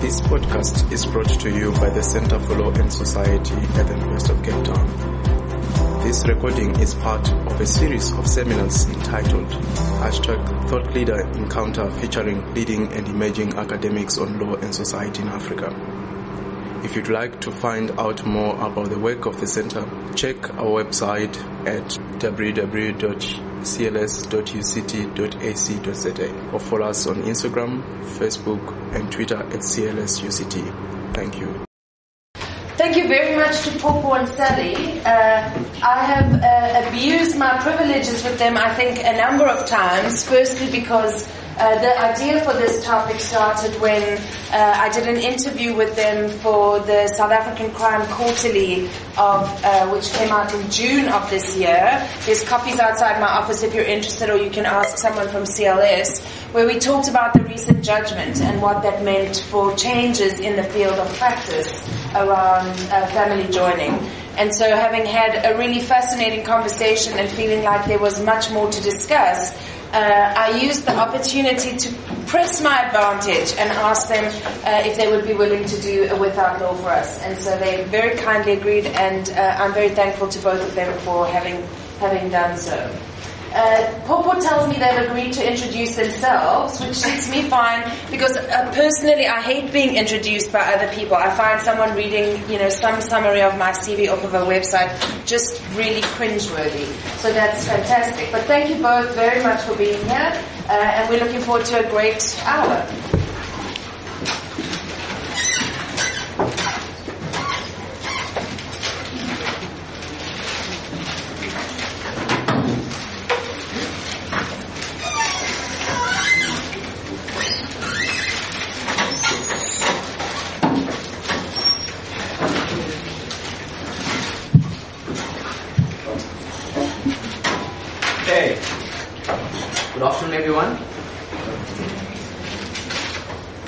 This podcast is brought to you by the Center for Law and Society at the University of Cape Town. This recording is part of a series of seminars entitled Hashtag Thought Leader Encounter featuring leading and emerging academics on law and society in Africa. If you'd like to find out more about the work of the center, check our website at www.cls.uct.ac.za or follow us on Instagram, Facebook, and Twitter at CLSUCT. Thank you. Thank you very much to Popo and Sally. Uh, I have uh, abused my privileges with them, I think, a number of times. Firstly, because uh, the idea for this topic started when uh, I did an interview with them for the South African Crime Quarterly, of uh, which came out in June of this year. There's copies outside my office if you're interested, or you can ask someone from CLS, where we talked about the recent judgment and what that meant for changes in the field of practice around uh, family joining. And so having had a really fascinating conversation and feeling like there was much more to discuss, uh, I used the opportunity to press my advantage and ask them uh, if they would be willing to do a without law for us. And so they very kindly agreed, and uh, I'm very thankful to both of them for having having done so. Uh, Popo tells me they've agreed to introduce themselves, which suits me fine because uh, personally I hate being introduced by other people. I find someone reading, you know, some summary of my CV off of a website just really cringeworthy. So that's fantastic. But thank you both very much for being here, uh, and we're looking forward to a great hour. Okay. Good afternoon, everyone.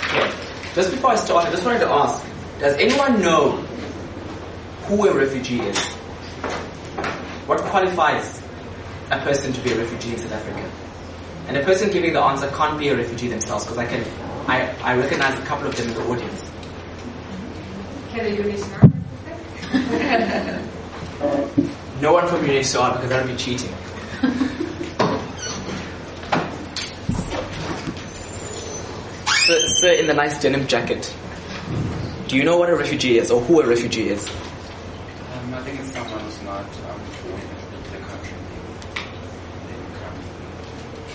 Okay. Just before I start, I just wanted to ask, does anyone know who a refugee is? What qualifies a person to be a refugee in South Africa? And the person giving the answer can't be a refugee themselves because I can, I, I recognize a couple of them in the audience. Can they do this now? No one from UNHCR because that would be cheating. Sir, sir, in the nice denim jacket, do you know what a refugee is or who a refugee is? Um, I think it's someone who's not um, born in the country.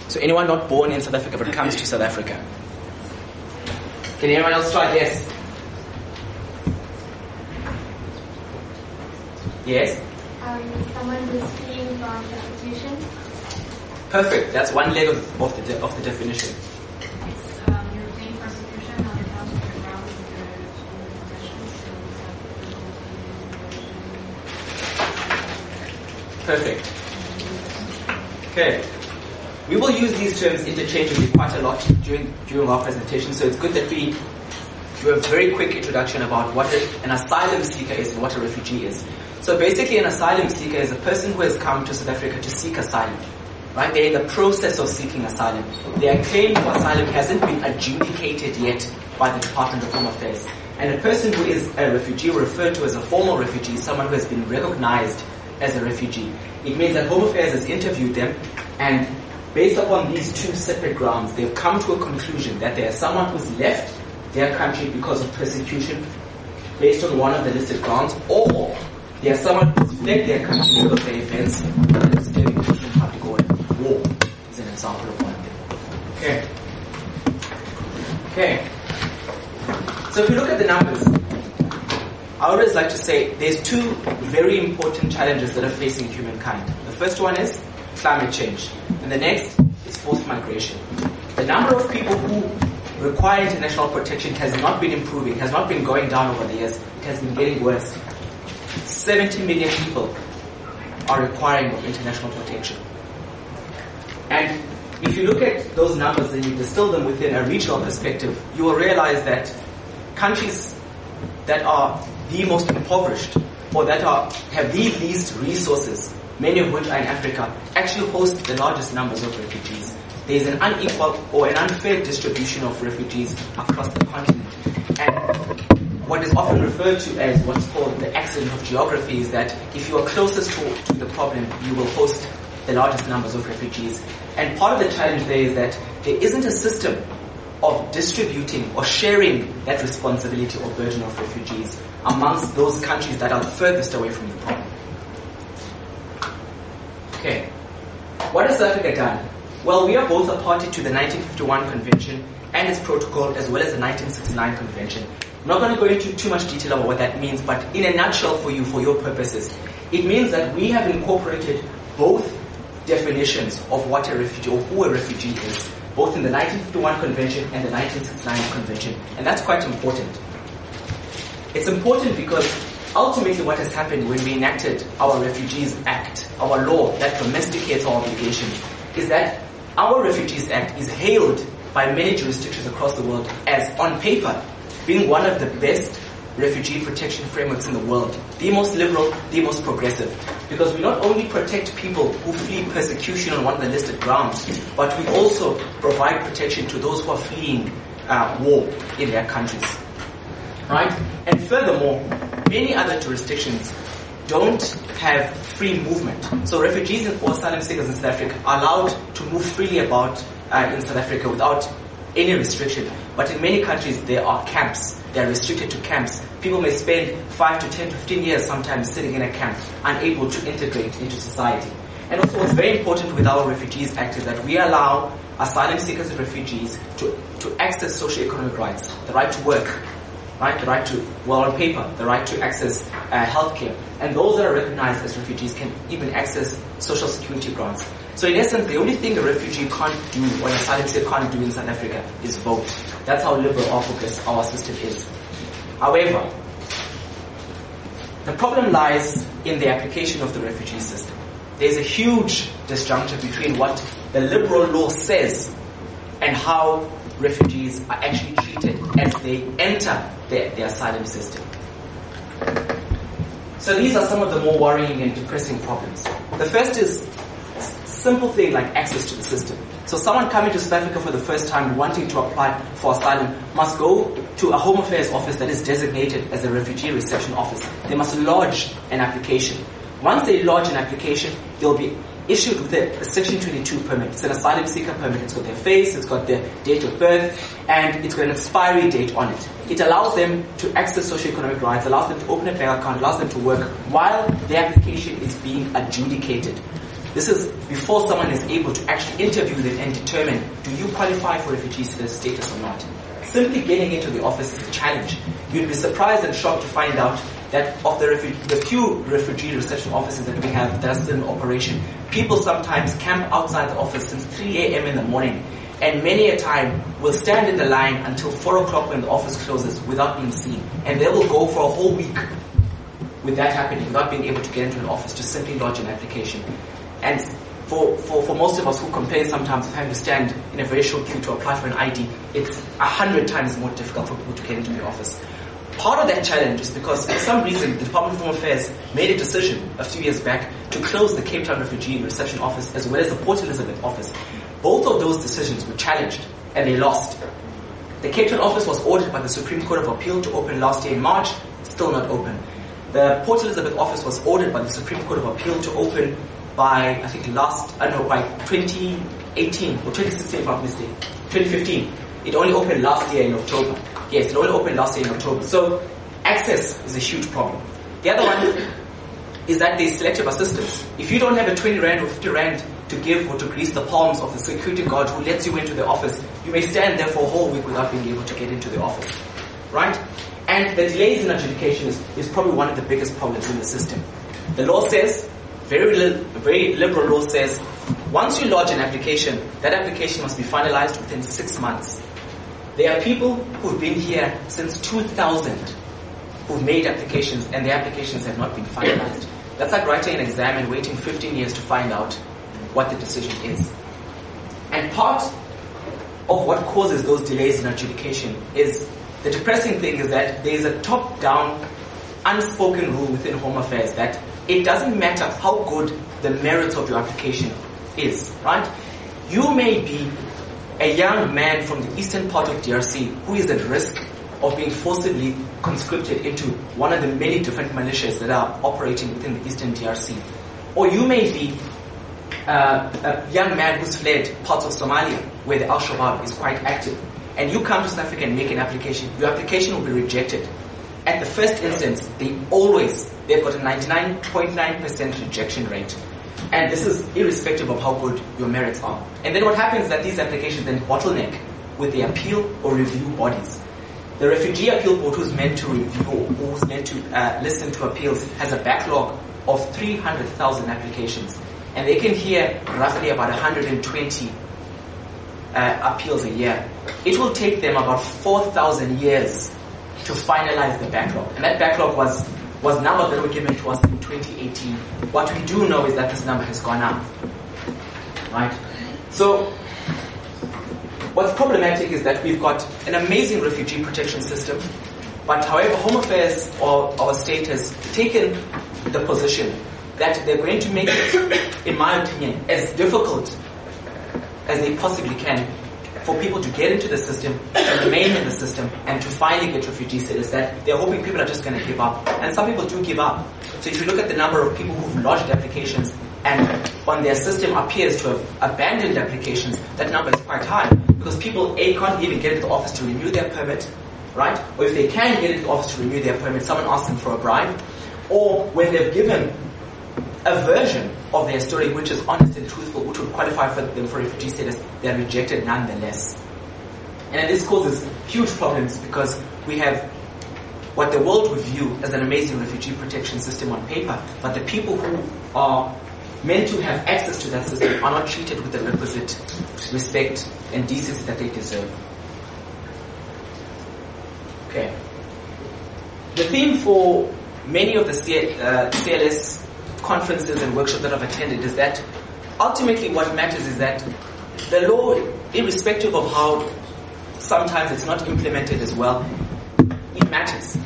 So anyone not born in South Africa but comes to South Africa? Can anyone else try? Yes. Yes. Um, someone who's fleeing from persecution. Perfect. That's one leg of, of the de- of the definition. It's um, European persecution on account of the grounds of the convention, so Perfect. Okay. We will use these terms interchangeably quite a lot during during our presentation, so it's good that we do a very quick introduction about what an asylum seeker is and what a refugee is. So basically, an asylum seeker is a person who has come to South Africa to seek asylum. Right? They're in the process of seeking asylum. Their claim for asylum hasn't been adjudicated yet by the Department of Home Affairs. And a person who is a refugee, referred to as a formal refugee, is someone who has been recognized as a refugee. It means that Home Affairs has interviewed them and based upon these two separate grounds, they've come to a conclusion that there is someone who's left their country because of persecution based on one of the listed grounds, or they are someone who's fled their country because of the events that is stemming from public order. War is an example of one of them. Okay. Okay. So if you look at the numbers, I always like to say there's two very important challenges that are facing humankind. The first one is climate change, and the next is forced migration. The number of people who require international protection has not been improving, has not been going down over the years, it has been getting worse. 70 million people are requiring international protection. And if you look at those numbers and you distill them within a regional perspective, you will realize that countries that are the most impoverished or that are have the least resources, many of which are in Africa, actually host the largest numbers of refugees. there's an unequal or an unfair distribution of refugees across the continent. And what is often referred to as what's called the accident of geography is that if you are closest to, to the problem, you will host the largest numbers of refugees. And part of the challenge there is that there isn't a system of distributing or sharing that responsibility or burden of refugees amongst those countries that are furthest away from the problem. Okay. What has South Africa done? Well, we are both a party to the 1951 Convention and its protocol as well as the 1969 Convention. I'm not going to go into too much detail about what that means, but in a nutshell for you, for your purposes, it means that we have incorporated both definitions of what a refugee or who a refugee is, both in the 1951 Convention and the 1969 Convention. And that's quite important. It's important because ultimately what has happened when we enacted our Refugees Act, our law that domesticates our obligations, is that our Refugees Act is hailed by many jurisdictions across the world as, on paper, being one of the best refugee protection frameworks in the world. The most liberal, the most progressive. Because we not only protect people who flee persecution on one of the listed grounds, but we also provide protection to those who are fleeing uh, war in their countries. Right? And furthermore, many other jurisdictions don't have free movement. So refugees or asylum seekers in South Africa are allowed to move freely about uh, in South Africa without any restriction. But in many countries, there are camps. They are restricted to camps. People may spend 5 to 10, to 15 years sometimes sitting in a camp, unable to integrate into society. And also what's very important with our Refugees Act is that we allow asylum seekers and refugees to, to access socio-economic rights, the right to work, right? The right to, well, on paper, the right to access uh, healthcare. And those that are recognized as refugees can even access social security grants. So in essence, the only thing a refugee can't do or an asylum seeker can't do in South Africa is vote. That's how liberal our our system is. However, the problem lies in the application of the refugee system. There's a huge disjuncture between what the liberal law says and how refugees are actually treated as they enter the, the asylum system. So these are some of the more worrying and depressing problems. The first is simple thing like access to the system. So someone coming to South Africa for the first time wanting to apply for asylum must go to a Home Affairs office that is designated as a refugee reception office. They must lodge an application. Once they lodge an application, they'll be issued with a, a, Section 22 permit. It's an asylum seeker permit. It's got their face, it's got their date of birth, and it's got an expiry date on it. It allows them to access socioeconomic rights, allows them to open a bank account, allows them to work while the application is being adjudicated. This is before someone is able to actually interview them and determine, do you qualify for refugee status or not? Simply getting into the office is a challenge. You'd be surprised and shocked to find out that of the, refu- the few refugee reception offices that we have that are still in operation, people sometimes camp outside the office since 3 a.m. in the morning and many a time will stand in the line until 4 o'clock when the office closes without being seen. And they will go for a whole week with that happening, without being able to get into an office to simply lodge an application. And for, for, for most of us who complain sometimes of having to stand in a very short queue to apply for an ID, it's a hundred times more difficult for people to get into the office. Part of that challenge is because for some reason the Department of Home Affairs made a decision a few years back to close the Cape Town Refugee Reception Office as well as the Port Elizabeth office. Both of those decisions were challenged and they lost. The Cape Town office was ordered by the Supreme Court of Appeal to open last year in March, still not open. The Port Elizabeth office was ordered by the Supreme Court of Appeal to open by, I think last, uh, I don't know, by 2018 or 2016 if I'm not mistaken, 2015. It only opened last year in October. Yes, it only opened last year in October. So access is a huge problem. The other one is that there's selective assistance. If you don't have a 20 rand or 50 rand to give or to grease the palms of the security guard who lets you into the office, you may stand there for a whole week without being able to get into the office. Right? And the delays in adjudication is, is probably one of the biggest problems in the system. The law says, very, li- very liberal law says, once you lodge an application, that application must be finalized within six months. There are people who've been here since 2000 who've made applications and their applications have not been finalized. That's like writing an exam and waiting 15 years to find out what the decision is. And part of what causes those delays in adjudication is the depressing thing is that there is a top-down, unspoken rule within Home Affairs that it doesn't matter how good the merits of your application is, right? you may be a young man from the eastern part of DRC who is at risk of being forcibly conscripted into one of the many different militias that are operating within the eastern DRC. Or you may be uh, a young man who's fled parts of Somalia where the Al Shabaab is quite active. And you come to South Africa and make an application. Your application will be rejected. At the first instance, they always, they've got a 99.9% rejection rate. And this is irrespective of how good your merits are. And then what happens is that these applications then bottleneck with the appeal or review bodies. The Refugee Appeal Board, who's meant to review or who's meant to uh, listen to appeals, has a backlog of 300,000 applications. And they can hear roughly about 120 uh, appeals a year. It will take them about 4,000 years to finalize the backlog. And that backlog was, was number that were given to us in 2018. What we do know is that this number has gone up. Right? So, what's problematic is that we've got an amazing refugee protection system, but however, Home Affairs or our state has taken the position that they're going to make it, in my opinion, as difficult as they possibly can for people to get into the system, to remain in the system, and to finally get refugee status. That they're hoping people are just going to give up, and some people do give up. So if you look at the number of people who've lodged applications and on their system appears to have abandoned applications, that number is quite high because people a can't even get into the office to renew their permit, right? Or if they can get into the office to renew their permit, someone asks them for a bribe, or when they've given a version of their story which is honest and truthful, qualify for them for refugee status, they are rejected nonetheless. And this causes huge problems because we have what the world would view as an amazing refugee protection system on paper, but the people who are meant to have access to that system are not treated with the requisite respect and decency that they deserve. Okay. The theme for many of the uh, CLS conferences and workshops that I've attended is that ultimately what matters is that the law, irrespective of how sometimes it's not implemented as well, it matters.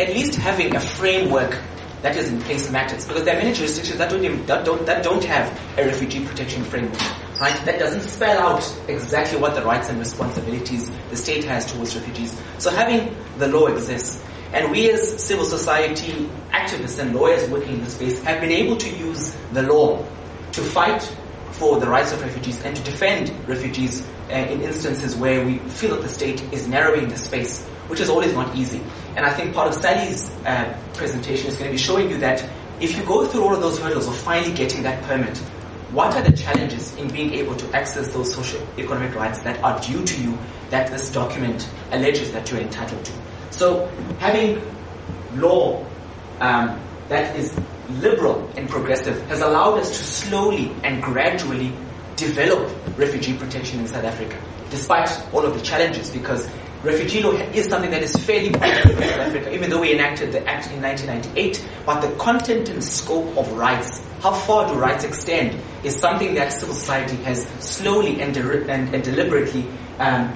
At least having a framework that is in place matters because there are many jurisdictions that don't, that don't, that don't have a refugee protection framework. Right? That doesn't spell out exactly what the rights and responsibilities the state has towards refugees. So having the law exists and we as civil society activists and lawyers working in this space have been able to use the law to fight for the rights of refugees and to defend refugees uh, in instances where we feel that the state is narrowing the space, which is always not easy. And I think part of Sally's uh, presentation is going to be showing you that if you go through all of those hurdles of finally getting that permit, what are the challenges in being able to access those social economic rights that are due to you that this document alleges that you're entitled to? So having law um, that is liberal and progressive has allowed us to slowly and gradually develop refugee protection in South Africa, despite all of the challenges, because refugee law is something that is fairly popular in South Africa, even though we enacted the Act in 1998, but the content and scope of rights, how far do rights extend, is something that civil society has slowly and, de- and, and deliberately um,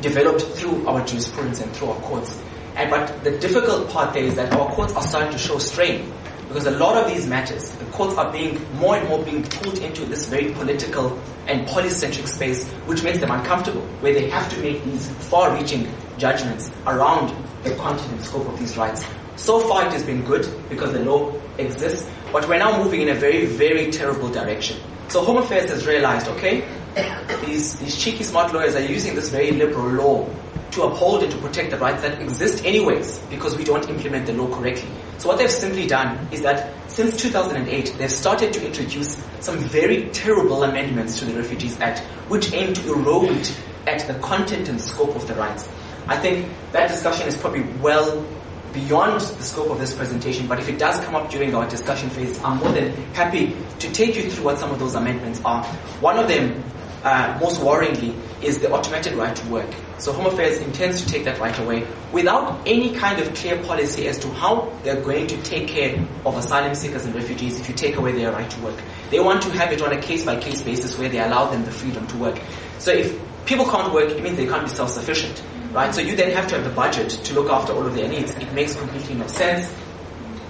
developed through our jurisprudence and through our courts. And but the difficult part there is that our courts are starting to show strain because a lot of these matters, the courts are being more and more being pulled into this very political and polycentric space, which makes them uncomfortable, where they have to make these far-reaching judgments around the content and scope of these rights. So far, it has been good because the law exists, but we're now moving in a very, very terrible direction. So Home Affairs has realized, okay, these, these cheeky smart lawyers are using this very liberal law to uphold and to protect the rights that exist anyways because we don't implement the law correctly. So what they've simply done is that since 2008, they've started to introduce some very terrible amendments to the Refugees Act, which aim to erode at the content and scope of the rights. I think that discussion is probably well beyond the scope of this presentation, but if it does come up during our discussion phase, I'm more than happy to take you through what some of those amendments are. One of them uh, most worryingly, is the automated right to work. So Home Affairs intends to take that right away without any kind of clear policy as to how they're going to take care of asylum seekers and refugees if you take away their right to work. They want to have it on a case-by-case basis where they allow them the freedom to work. So if people can't work, it means they can't be self-sufficient, right? So you then have to have the budget to look after all of their needs. It makes completely no sense.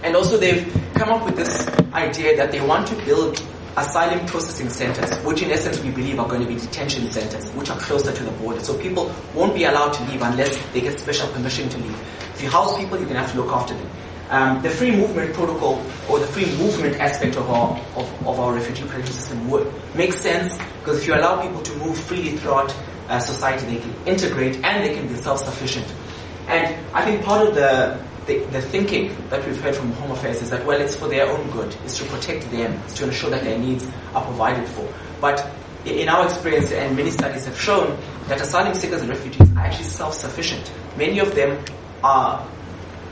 And also they've come up with this idea that they want to build asylum processing centers, which in essence we believe are going to be detention centers, which are closer to the border. So people won't be allowed to leave unless they get special permission to leave. If you house people, you're going to have to look after them. Um, the free movement protocol or the free movement aspect of our of, of our refugee protection system would make sense because if you allow people to move freely throughout uh, society, they can integrate and they can be self-sufficient. And I think part of the, the, the thinking that we've heard from Home Affairs is that well, it's for their own good, it's to protect them, it's to ensure that their needs are provided for. But in our experience, and many studies have shown that asylum seekers and refugees are actually self-sufficient. Many of them are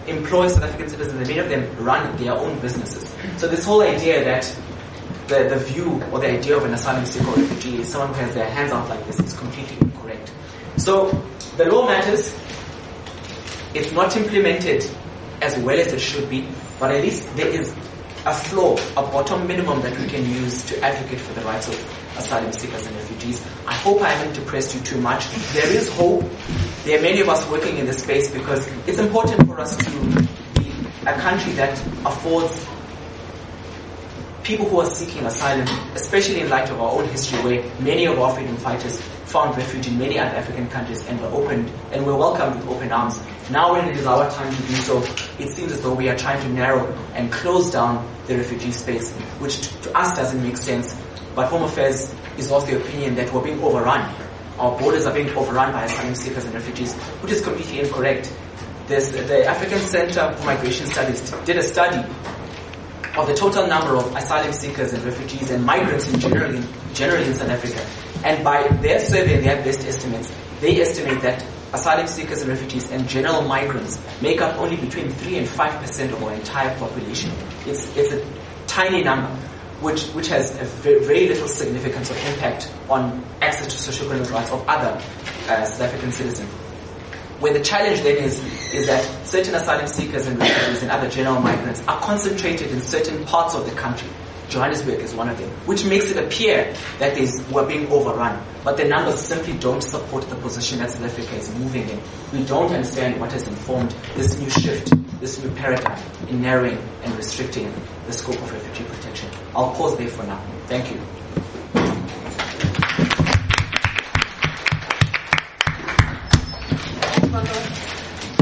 employ South African citizens and many of them run their own businesses. So this whole idea that the, the view or the idea of an asylum seeker or refugee is someone who has their hands out like this is completely incorrect. So the law matters. It's not implemented as well as it should be, but at least there is a floor, a bottom minimum that we can use to advocate for the rights of asylum seekers and refugees. I hope I haven't depressed you too much. There is hope. There are many of us working in this space because it's important for us to be a country that affords people who are seeking asylum, especially in light of our own history where many of our freedom fighters found refuge in many other African countries and were opened and were welcomed with open arms. Now when it is our time to do so, it seems as though we are trying to narrow and close down the refugee space, which to us doesn't make sense. But Home Affairs is of the opinion that we're being overrun. Our borders are being overrun by asylum seekers and refugees, which is completely incorrect. The African Center for Migration Studies did a study of the total number of asylum seekers and refugees and migrants in general, generally in South Africa. And by their survey their best estimates, they estimate that asylum seekers and refugees and general migrants make up only between 3 and 5% of our entire population. It's, it's a tiny number, which, which has a very, very little significance or impact on access to socio-economic rights of other uh, South African citizens. Where the challenge then is, is that certain asylum seekers and refugees and other general migrants are concentrated in certain parts of the country. Johannesburg is one of them, which makes it appear that we're being overrun. But the numbers simply don't support the position that South Africa is moving in. We don't understand what has informed this new shift, this new paradigm in narrowing and restricting the scope of refugee protection. I'll pause there for now. Thank you.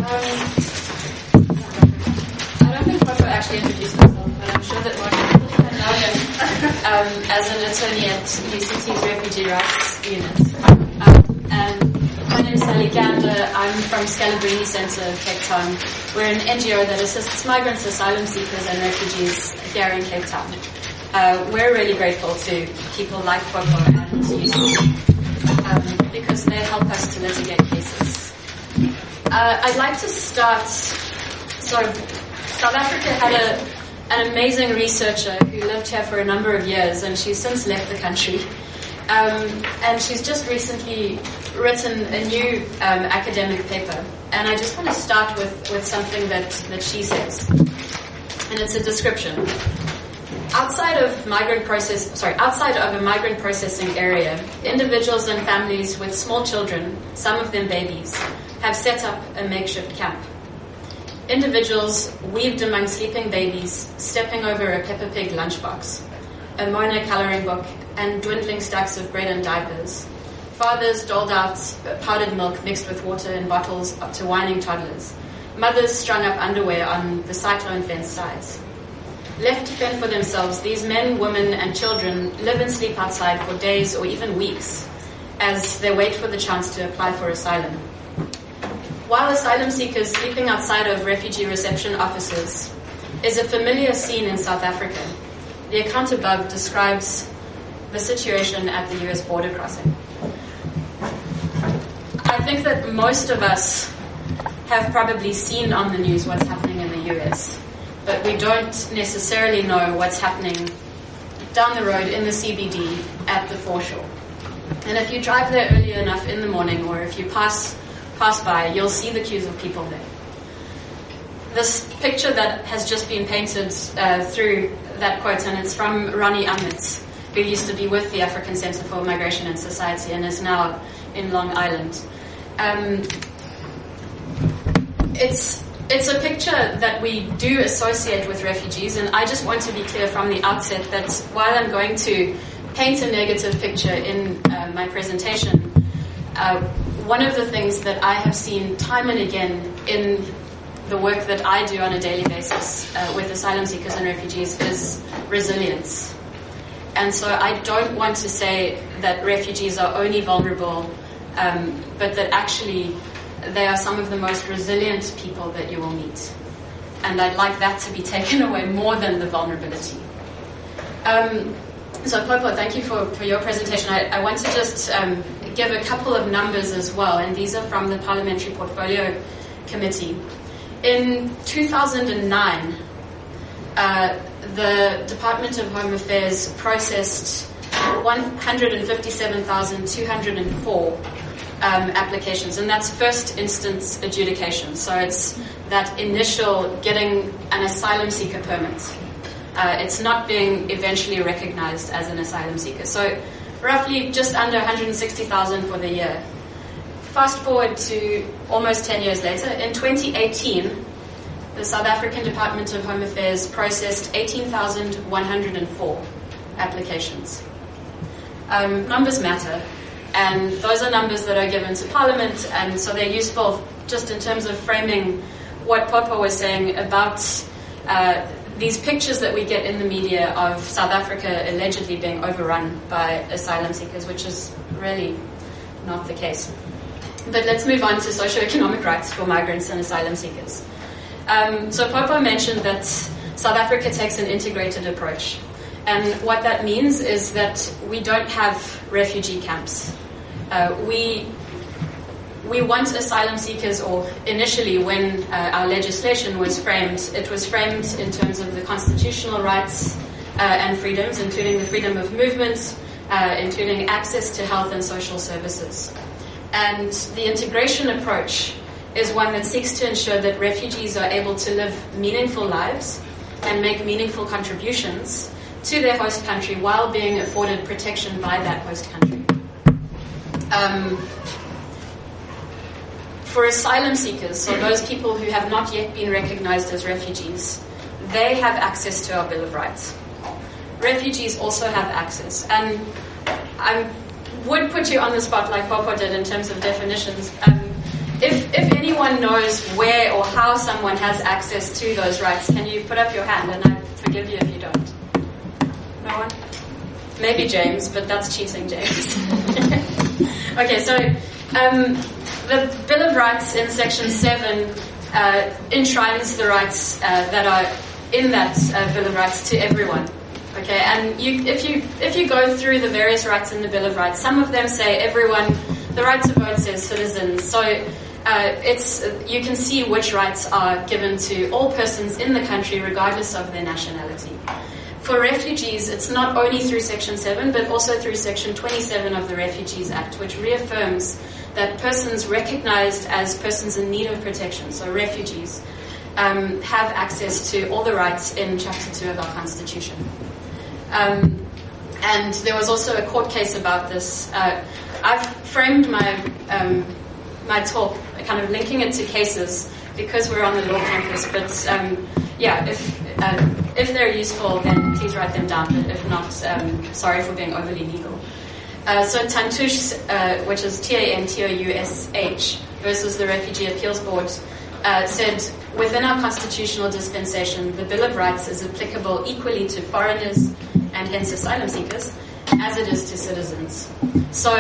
Um, I don't think Popo actually introduced himself, but I'm sure that know um, as an attorney at UCT's Refugee Rights Unit. Um, and my name is Sally Gandar. I'm from Scalabrini Centre, Cape Town. We're an NGO that assists migrants, asylum seekers, and refugees here in Cape Town. Uh, we're really grateful to people like Popo and UCT um, because they help us to litigate cases. Uh, I'd like to start. So, South Africa had a, an amazing researcher who lived here for a number of years, and she's since left the country. Um, and she's just recently written a new um, academic paper. And I just want to start with, with something that, that she says. And it's a description. Outside of migrant process, sorry, outside of a migrant processing area, individuals and families with small children, some of them babies, have set up a makeshift camp. Individuals weaved among sleeping babies, stepping over a Peppa Pig lunchbox, a Moana colouring book, and dwindling stacks of bread and diapers. Fathers doled out powdered milk mixed with water in bottles up to whining toddlers. Mothers strung up underwear on the cyclone fence sides. Left to fend for themselves, these men, women, and children live and sleep outside for days or even weeks as they wait for the chance to apply for asylum. While asylum seekers sleeping outside of refugee reception offices is a familiar scene in South Africa, the account above describes the situation at the US border crossing. I think that most of us have probably seen on the news what's happening in the US, but we don't necessarily know what's happening down the road in the CBD at the foreshore. And if you drive there early enough in the morning, or if you pass pass by, you'll see the queues of people there. This picture that has just been painted uh, through that quote, and it's from Roni Amit, who used to be with the African Center for Migration and Society and is now in Long Island. Um, it's it's a picture that we do associate with refugees, and I just want to be clear from the outset that while I'm going to paint a negative picture in uh, my presentation, uh, one of the things that I have seen time and again in the work that I do on a daily basis uh, with asylum seekers and refugees is resilience. And so I don't want to say that refugees are only vulnerable, um, but that actually they are some of the most resilient people that you will meet. And I'd like that to be taken away more than the vulnerability. Um, so, Popo, thank you for, for your presentation. I, I want to just um, give a couple of numbers as well, and these are from the Parliamentary Portfolio Committee. In 2009, uh, the Department of Home Affairs processed 157,204 um, applications, and that's first instance adjudication. So it's that initial getting an asylum seeker permit. Uh, it's not being eventually recognized as an asylum seeker. So roughly just under 160,000 for the year. Fast forward to almost 10 years later, in 2018, the South African Department of Home Affairs processed 18,104 applications. Um, numbers matter, and those are numbers that are given to Parliament, and so they're useful just in terms of framing what Popo was saying about uh, these pictures that we get in the media of South Africa allegedly being overrun by asylum seekers, which is really not the case. But let's move on to socioeconomic rights for migrants and asylum seekers. Um, so Popo mentioned that South Africa takes an integrated approach. And what that means is that we don't have refugee camps. Uh, we we want asylum seekers, or initially when uh, our legislation was framed, it was framed in terms of the constitutional rights uh, and freedoms, including the freedom of movement, uh, including access to health and social services. And the integration approach is one that seeks to ensure that refugees are able to live meaningful lives and make meaningful contributions to their host country while being afforded protection by that host country. Um, for asylum seekers, so those people who have not yet been recognized as refugees, they have access to our Bill of Rights. Refugees also have access. And I would put you on the spot like Popo did in terms of definitions. Um, if, if anyone knows where or how someone has access to those rights, can you put up your hand? And I forgive you if you don't. No one? Maybe James, but that's cheating, James. okay, so um, the Bill of Rights in Section 7 uh, enshrines the rights uh, that are in that uh, Bill of Rights to everyone. Okay, and you, if you if you go through the various rights in the Bill of Rights, some of them say everyone. The right to vote says citizens. So uh, it's you can see which rights are given to all persons in the country, regardless of their nationality. For refugees, it's not only through Section 7, but also through Section 27 of the Refugees Act, which reaffirms that persons recognized as persons in need of protection, so refugees, um, have access to all the rights in Chapter 2 of our Constitution. Um, and there was also a court case about this. Uh, I've framed my um, my talk kind of linking it to cases because we're on the law campus. But um, yeah, if uh, if they're useful, then please write them down. But if not, um, sorry for being overly legal. Uh, so Tantoush, uh, which is T-A-N-T-O-U-S-H, versus the Refugee Appeals Board, uh, said, within our constitutional dispensation, the Bill of Rights is applicable equally to foreigners and hence asylum seekers, as it is to citizens. So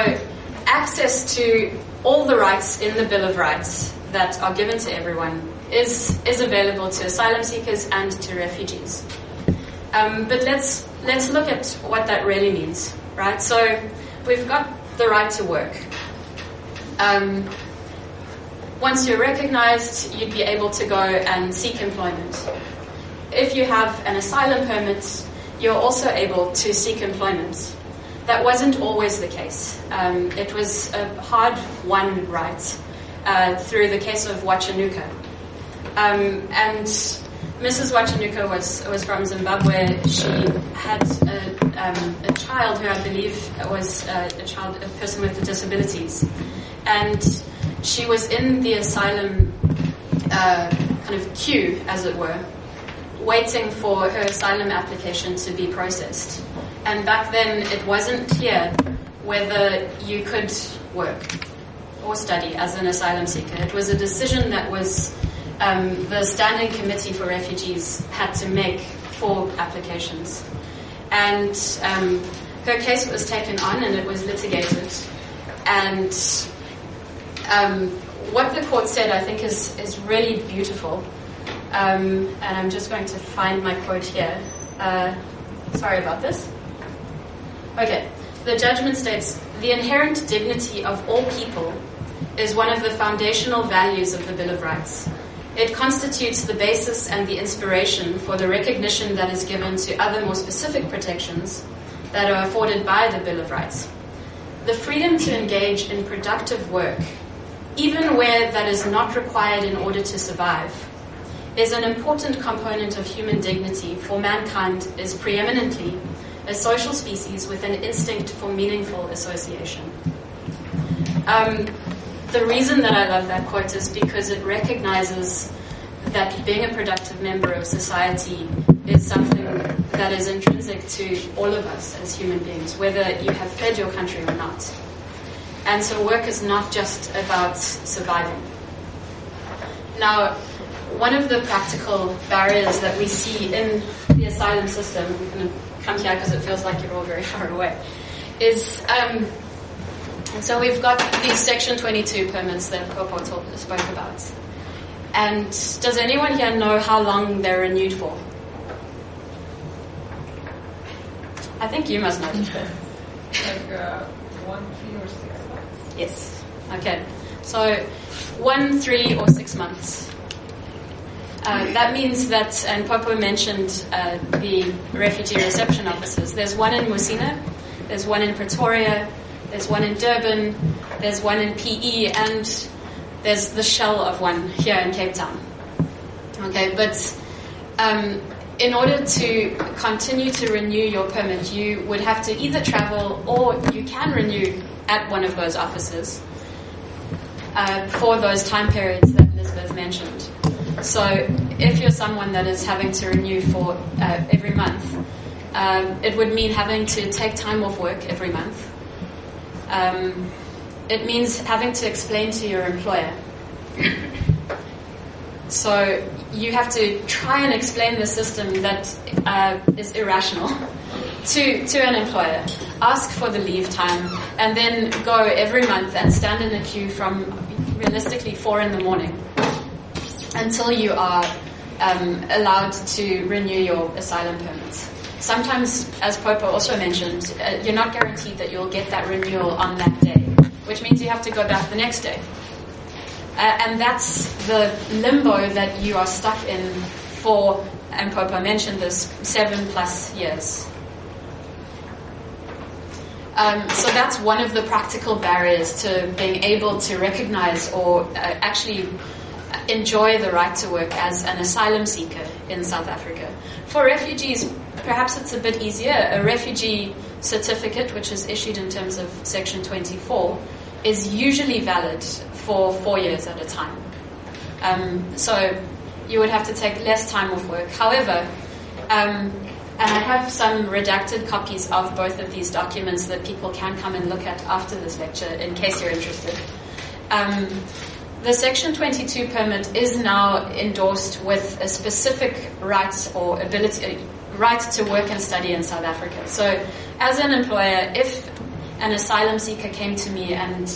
access to all the rights in the Bill of Rights that are given to everyone is, is available to asylum seekers and to refugees. Um, but let's, let's look at what that really means, right? So we've got the right to work. Um, once you're recognized, you'd be able to go and seek employment. If you have an asylum permit, you're also able to seek employment. That wasn't always the case. Um, it was a hard won right uh, through the case of Watchenuka. Um, and Mrs. Watchenuka was, was from Zimbabwe. She had um, a child who I believe was uh, a child, a person with disabilities. And she was in the asylum uh, kind of queue, as it were, waiting for her asylum application to be processed. And back then, it wasn't clear whether you could work or study as an asylum seeker. It was a decision that was um, the Standing Committee for Refugees had to make for applications. And um, her case was taken on and it was litigated. And um, what the court said, I think, is, is really beautiful. Um, and I'm just going to find my quote here. Uh, sorry about this. Okay. The judgment states the inherent dignity of all people is one of the foundational values of the Bill of Rights. It constitutes the basis and the inspiration for the recognition that is given to other more specific protections that are afforded by the Bill of Rights. The freedom to engage in productive work, even where that is not required in order to survive, is an important component of human dignity, for mankind is preeminently a social species with an instinct for meaningful association. Um, the reason that I love that quote is because it recognizes that being a productive member of society is something that is intrinsic to all of us as human beings, whether you have fed your country or not. And so work is not just about surviving. Now, one of the practical barriers that we see in the asylum system, to come here because it feels like you're all very far away, is um, so we've got these Section 22 permits that Popo spoke about. And does anyone here know how long they're renewed for? I think you must know this, Like uh, one, three, or six months? Yes. Okay. So one, three, or six months. Uh, that means that, and Popo mentioned uh, the refugee reception offices. There's one in Musina, there's one in Pretoria, there's one in Durban, there's one in PE, and there's the shell of one here in Cape Town. Okay, but um, in order to continue to renew your permit, you would have to either travel or you can renew at one of those offices uh, for those time periods that Elizabeth mentioned. So if you're someone that is having to renew for uh, every month, um, it would mean having to take time off work every month. Um, it means having to explain to your employer. So you have to try and explain the system that uh, is irrational to, to an employer. Ask for the leave time and then go every month and stand in a queue from realistically four in the morning until you are um, allowed to renew your asylum permits. Sometimes, as Popo also mentioned, uh, you're not guaranteed that you'll get that renewal on that day, which means you have to go back the next day. Uh, and that's the limbo that you are stuck in for, and Popo mentioned this, seven plus years. Um, so that's one of the practical barriers to being able to recognize or uh, actually enjoy the right to work as an asylum seeker in South Africa. For refugees, perhaps it's a bit easier. A refugee certificate, which is issued in terms of Section 24, is usually valid for four years at a time. Um, so you would have to take less time off work. However, um, and I have some redacted copies of both of these documents that people can come and look at after this lecture in case you're interested. Um, the Section 22 permit is now endorsed with a specific right or ability, right to work and study in South Africa. So, as an employer, if an asylum seeker came to me and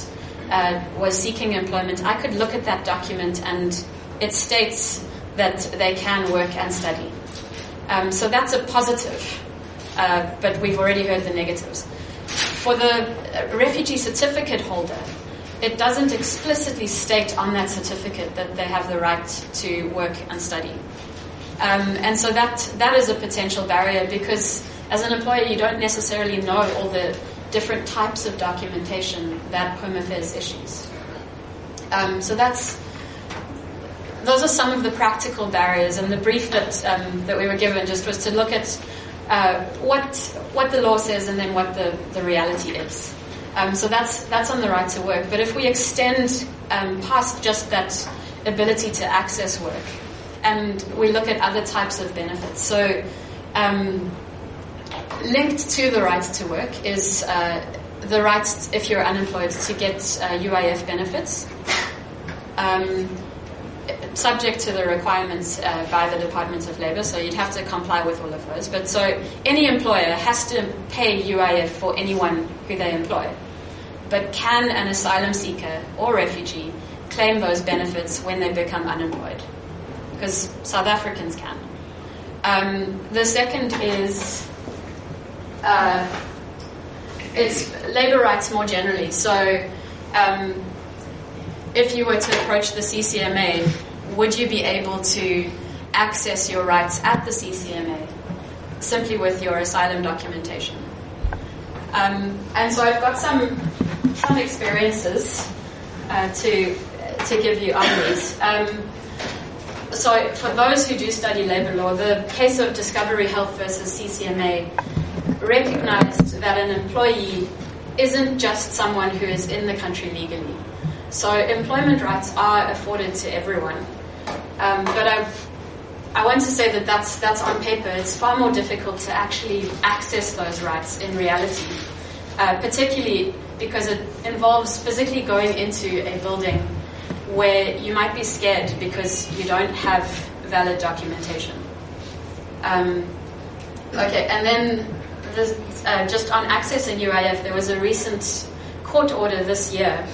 uh, was seeking employment, I could look at that document and it states that they can work and study. Um, so that's a positive, uh, but we've already heard the negatives. For the refugee certificate holder, it doesn't explicitly state on that certificate that they have the right to work and study. Um, and so that, that is a potential barrier because as an employer, you don't necessarily know all the different types of documentation that Home Affairs issues. Um, so that's those are some of the practical barriers, and the brief that um, that we were given just was to look at uh, what what the law says and then what the, the reality is. Um, so that's that's on the right to work. But if we extend um, past just that ability to access work, and we look at other types of benefits. So, um, linked to the right to work is uh, the right, if you're unemployed, to get uh, UIF benefits. Um, subject to the requirements uh, by the Department of Labour, so you'd have to comply with all of those. But so any employer has to pay UIF for anyone who they employ. But can an asylum seeker or refugee claim those benefits when they become unemployed? Because South Africans can. Um, the second is uh, it's labour rights more generally. So um, if you were to approach the CCMA, would you be able to access your rights at the CCMA simply with your asylum documentation? Um, and so I've got some some experiences uh, to to give you on these. Um, so for those who do study labour law, the case of Discovery Health versus CCMA recognized that an employee isn't just someone who is in the country legally. So employment rights are afforded to everyone. Um, but I, I want to say that that's, that's on paper. It's far more difficult to actually access those rights in reality, uh, particularly because it involves physically going into a building where you might be scared because you don't have valid documentation. Um, okay, and then uh, just on access accessing UIF, there was a recent court order this year.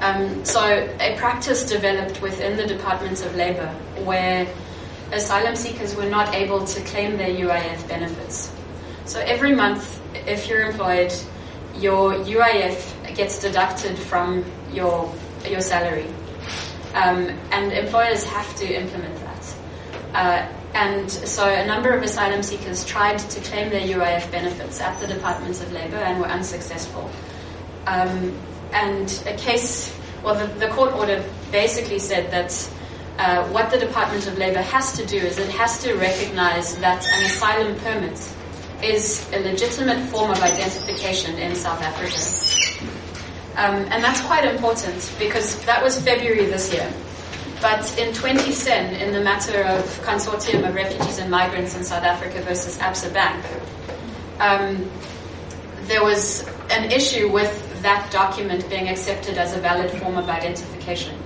Um, so a practice developed within the Department of Labour where asylum seekers were not able to claim their UIF benefits. So every month, if you're employed, your UIF gets deducted from your your salary, um, and employers have to implement that. Uh, and so a number of asylum seekers tried to claim their UIF benefits at the Department of Labour and were unsuccessful. Um, and a case, well, the, the, court order basically said that uh, what the Department of Labour has to do is it has to recognise that an asylum permit is a legitimate form of identification in South Africa. Um, and that's quite important because that was February this year. But in 2010, in the matter of Consortium of Refugees and Migrants in South Africa versus Absa Bank, um, there was an issue with that document being accepted as a valid form of identification.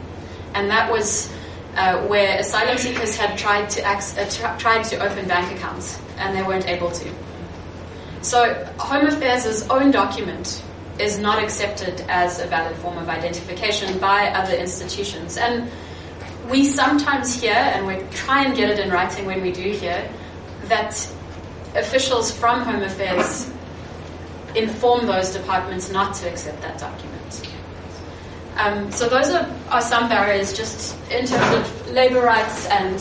And that was uh, where asylum seekers had tried to, ac- uh, tried to open bank accounts and they weren't able to. So Home Affairs' own document is not accepted as a valid form of identification by other institutions. And we sometimes hear, and we try and get it in writing when we do hear, that officials from Home Affairs inform those departments not to accept that document. Um, so those are, are some barriers just in terms of labour rights and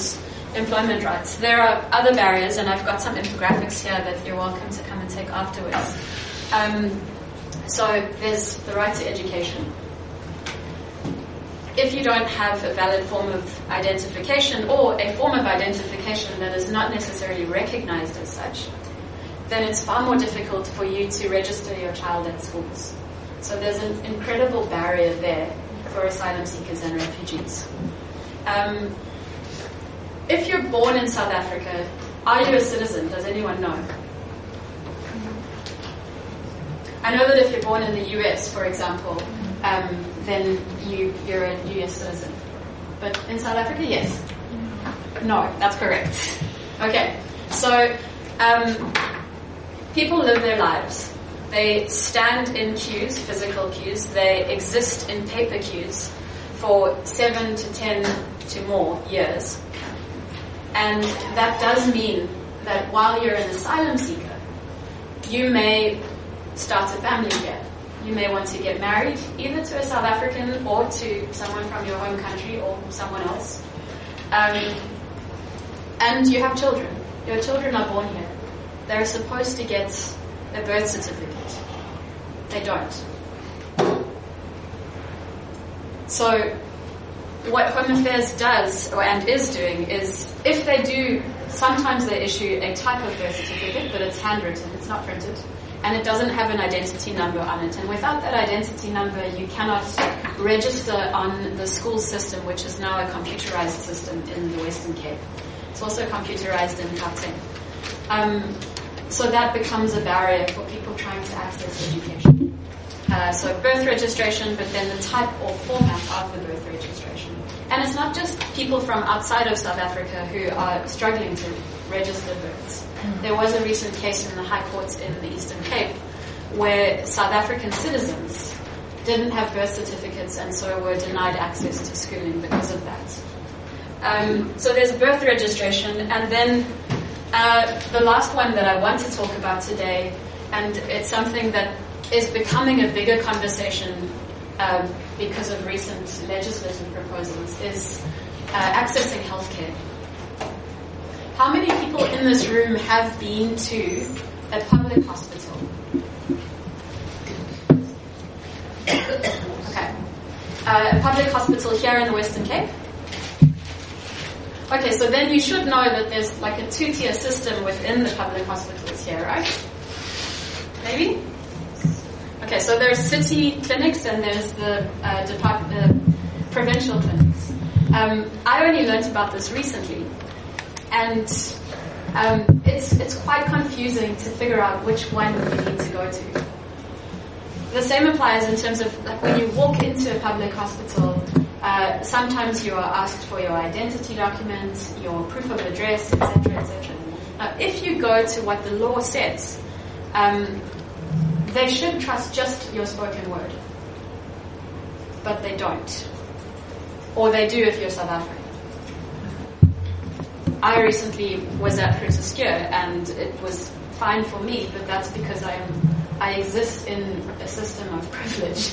employment rights. There are other barriers, and I've got some infographics here that you're welcome to come and take afterwards. Um, so there's the right to education if you don't have a valid form of identification or a form of identification that is not necessarily recognized as such, then it's far more difficult for you to register your child at schools. So there's an incredible barrier there for asylum seekers and refugees. Um, if you're born in South Africa, are you a citizen? Does anyone know? I know that if you're born in the US, for example, um, then you, you're a US citizen. But in South Africa, yes. No, that's correct. okay, so um, people live their lives. They stand in queues, physical queues. They exist in paper queues for seven to ten to more years. And that does mean that while you're an asylum seeker, you may start a family here you may want to get married either to a South African or to someone from your home country or someone else. Um, and you have children. Your children are born here. They're supposed to get a birth certificate. They don't. So, what Home Affairs does and is doing is, if they do, sometimes they issue a type of birth certificate, but it's handwritten, it's not printed and it doesn't have an identity number on it. And without that identity number, you cannot register on the school system, which is now a computerized system in the Western Cape. It's also computerized in Gauteng. Um, so that becomes a barrier for people trying to access education. Uh, so birth registration, but then the type or format of the birth registration. And it's not just people from outside of South Africa who are struggling to register births. There was a recent case in the High Court in the Eastern Cape where South African citizens didn't have birth certificates and so were denied access to schooling because of that. Um, so there's birth registration, and then uh, the last one that I want to talk about today, and it's something that is becoming a bigger conversation um, because of recent legislative proposals, is uh, accessing healthcare. How many people in this room have been to a public hospital? okay. Uh, a public hospital here in the Western Cape? Okay, so then you should know that there's like a two-tier system within the public hospitals here, right? Maybe? Okay, so there's city clinics and there's the uh, the provincial clinics. Um, I only learned about this recently, and um, it's it's quite confusing to figure out which one you need to go to. The same applies in terms of like when you walk into a public hospital. Uh, sometimes you are asked for your identity document, your proof of address, etc., etc. Now, if you go to what the law says, um, they should trust just your spoken word, but they don't, or they do if you're South African. I recently was at Groote Schuur and it was fine for me, but that's because I'm I exist in a system of privilege,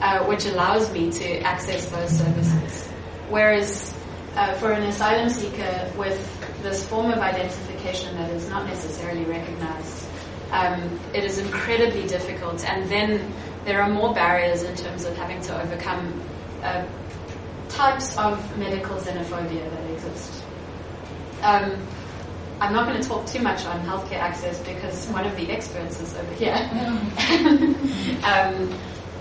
uh, which allows me to access those services. Whereas uh, for an asylum seeker with this form of identification that is not necessarily recognized, um, it is incredibly difficult. And then there are more barriers in terms of having to overcome uh, types of medical xenophobia that exist. Um, I'm not going to talk too much on healthcare access because one of the experts is over here. um,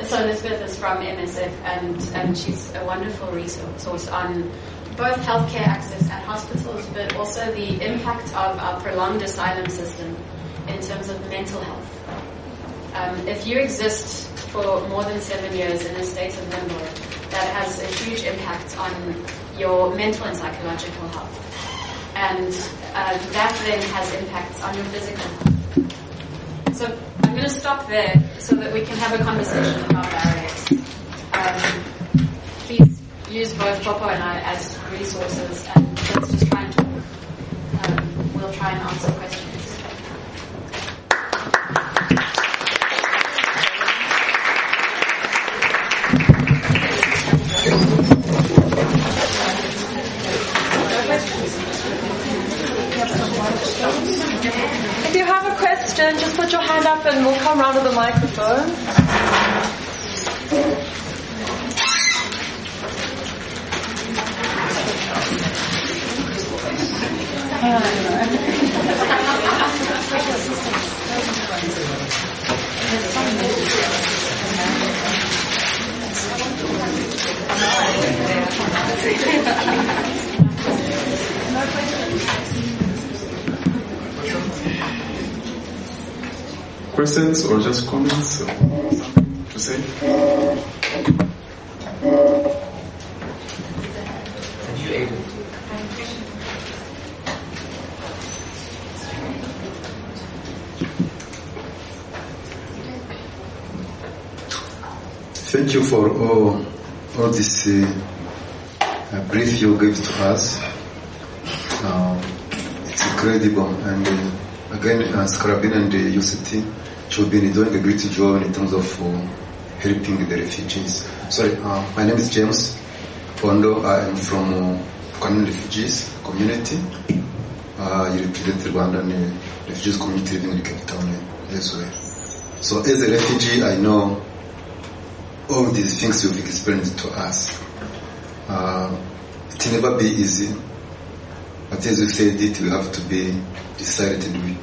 so Elizabeth is from MSF and, and she's a wonderful resource on both healthcare access at hospitals, but also the impact of our prolonged asylum system in terms of mental health. Um, if you exist for more than seven years in a state of limbo, that has a huge impact on your mental and psychological health and uh, that then has impacts on your physical. So I'm going to stop there so that we can have a conversation about barriers. Um, please use both Popo and I as resources and let's just try and talk. Um, we'll try and answer questions. We'll come round to the microphone. Questions or just comments or something to say? And you, Aiden. Thank you for all, all this uh, uh, brief you gave to us. Uh, it's incredible. And uh, again, uh, and the UCT should be doing a great job in terms of uh, helping the refugees. Sorry, uh, my name is James Pondo. I am from uh, Buchanan Refugees Community. Uh, you represent the Rwandan uh, refugees community living in Cape Town as well. So as a refugee, I know all these things you've explained to us. Uh, it will never be easy, but as you said it, we have to be decided.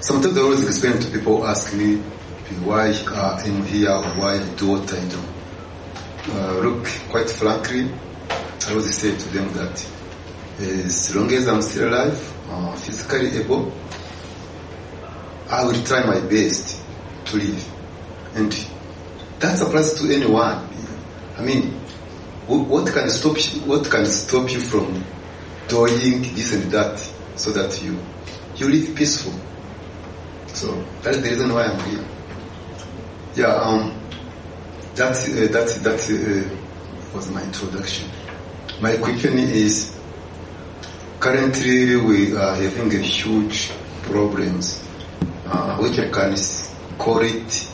Sometimes I always explain to people, ask me why uh, I'm here or why I do what I do. uh, look, quite frankly, I would say to them that as long as I'm still alive, uh, physically able, I will try my best to live. And that applies to anyone. I mean, what can stop you, what can stop you from doing this and that so that you you live peaceful? So that's the reason why I'm here. Yeah, um, that uh, that that uh, was my introduction. My question is currently we are having a huge problems, uh, which I can call it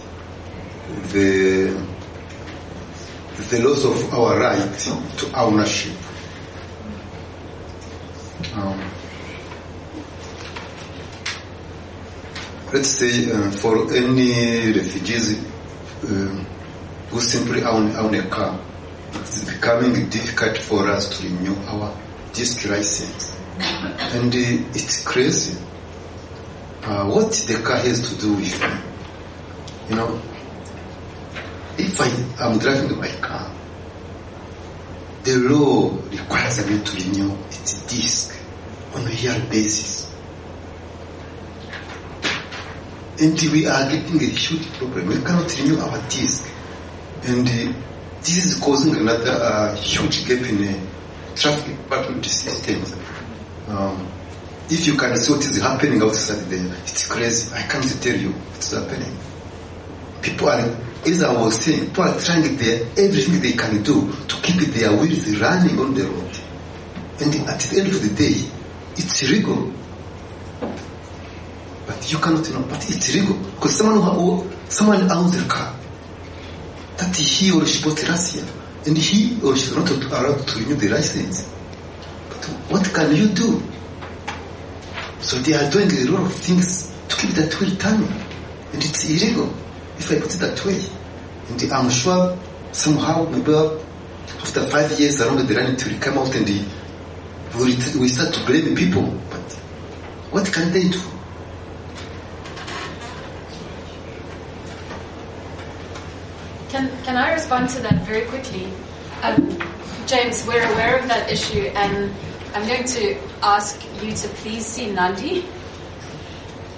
the the loss of our right to ownership. Um, let's say uh, for any refugees um, who simply own, own a car, it's becoming difficult for us to renew our disc license. And uh, it's crazy uh, what the car has to do with me. You know, if I am driving my car, the law requires me to renew its disc on a yearly basis. And we are getting a huge problem. We cannot renew our disc. And uh, this is causing another uh, huge gap in the traffic department system. Um, if you can see what is happening outside there, it's crazy. I can't tell you what's happening. People are, as I was saying, people are trying their, everything they can do to keep their wheels running on the road. And at the end of the day, it's illegal. But you cannot know, but it's illegal. Because someone who, someone owns the car that he or she bought year, and he or she is not allowed to renew the license. But what can you do? So they are doing a lot of things to keep that wheel turning, and it's illegal if I put it that way. And I'm sure somehow, maybe after five years along the line, it will come out and we we start to blame people. But what can they do? Can, can I respond to that very quickly? Um, James, we're aware of that issue, and I'm going to ask you to please see Nandi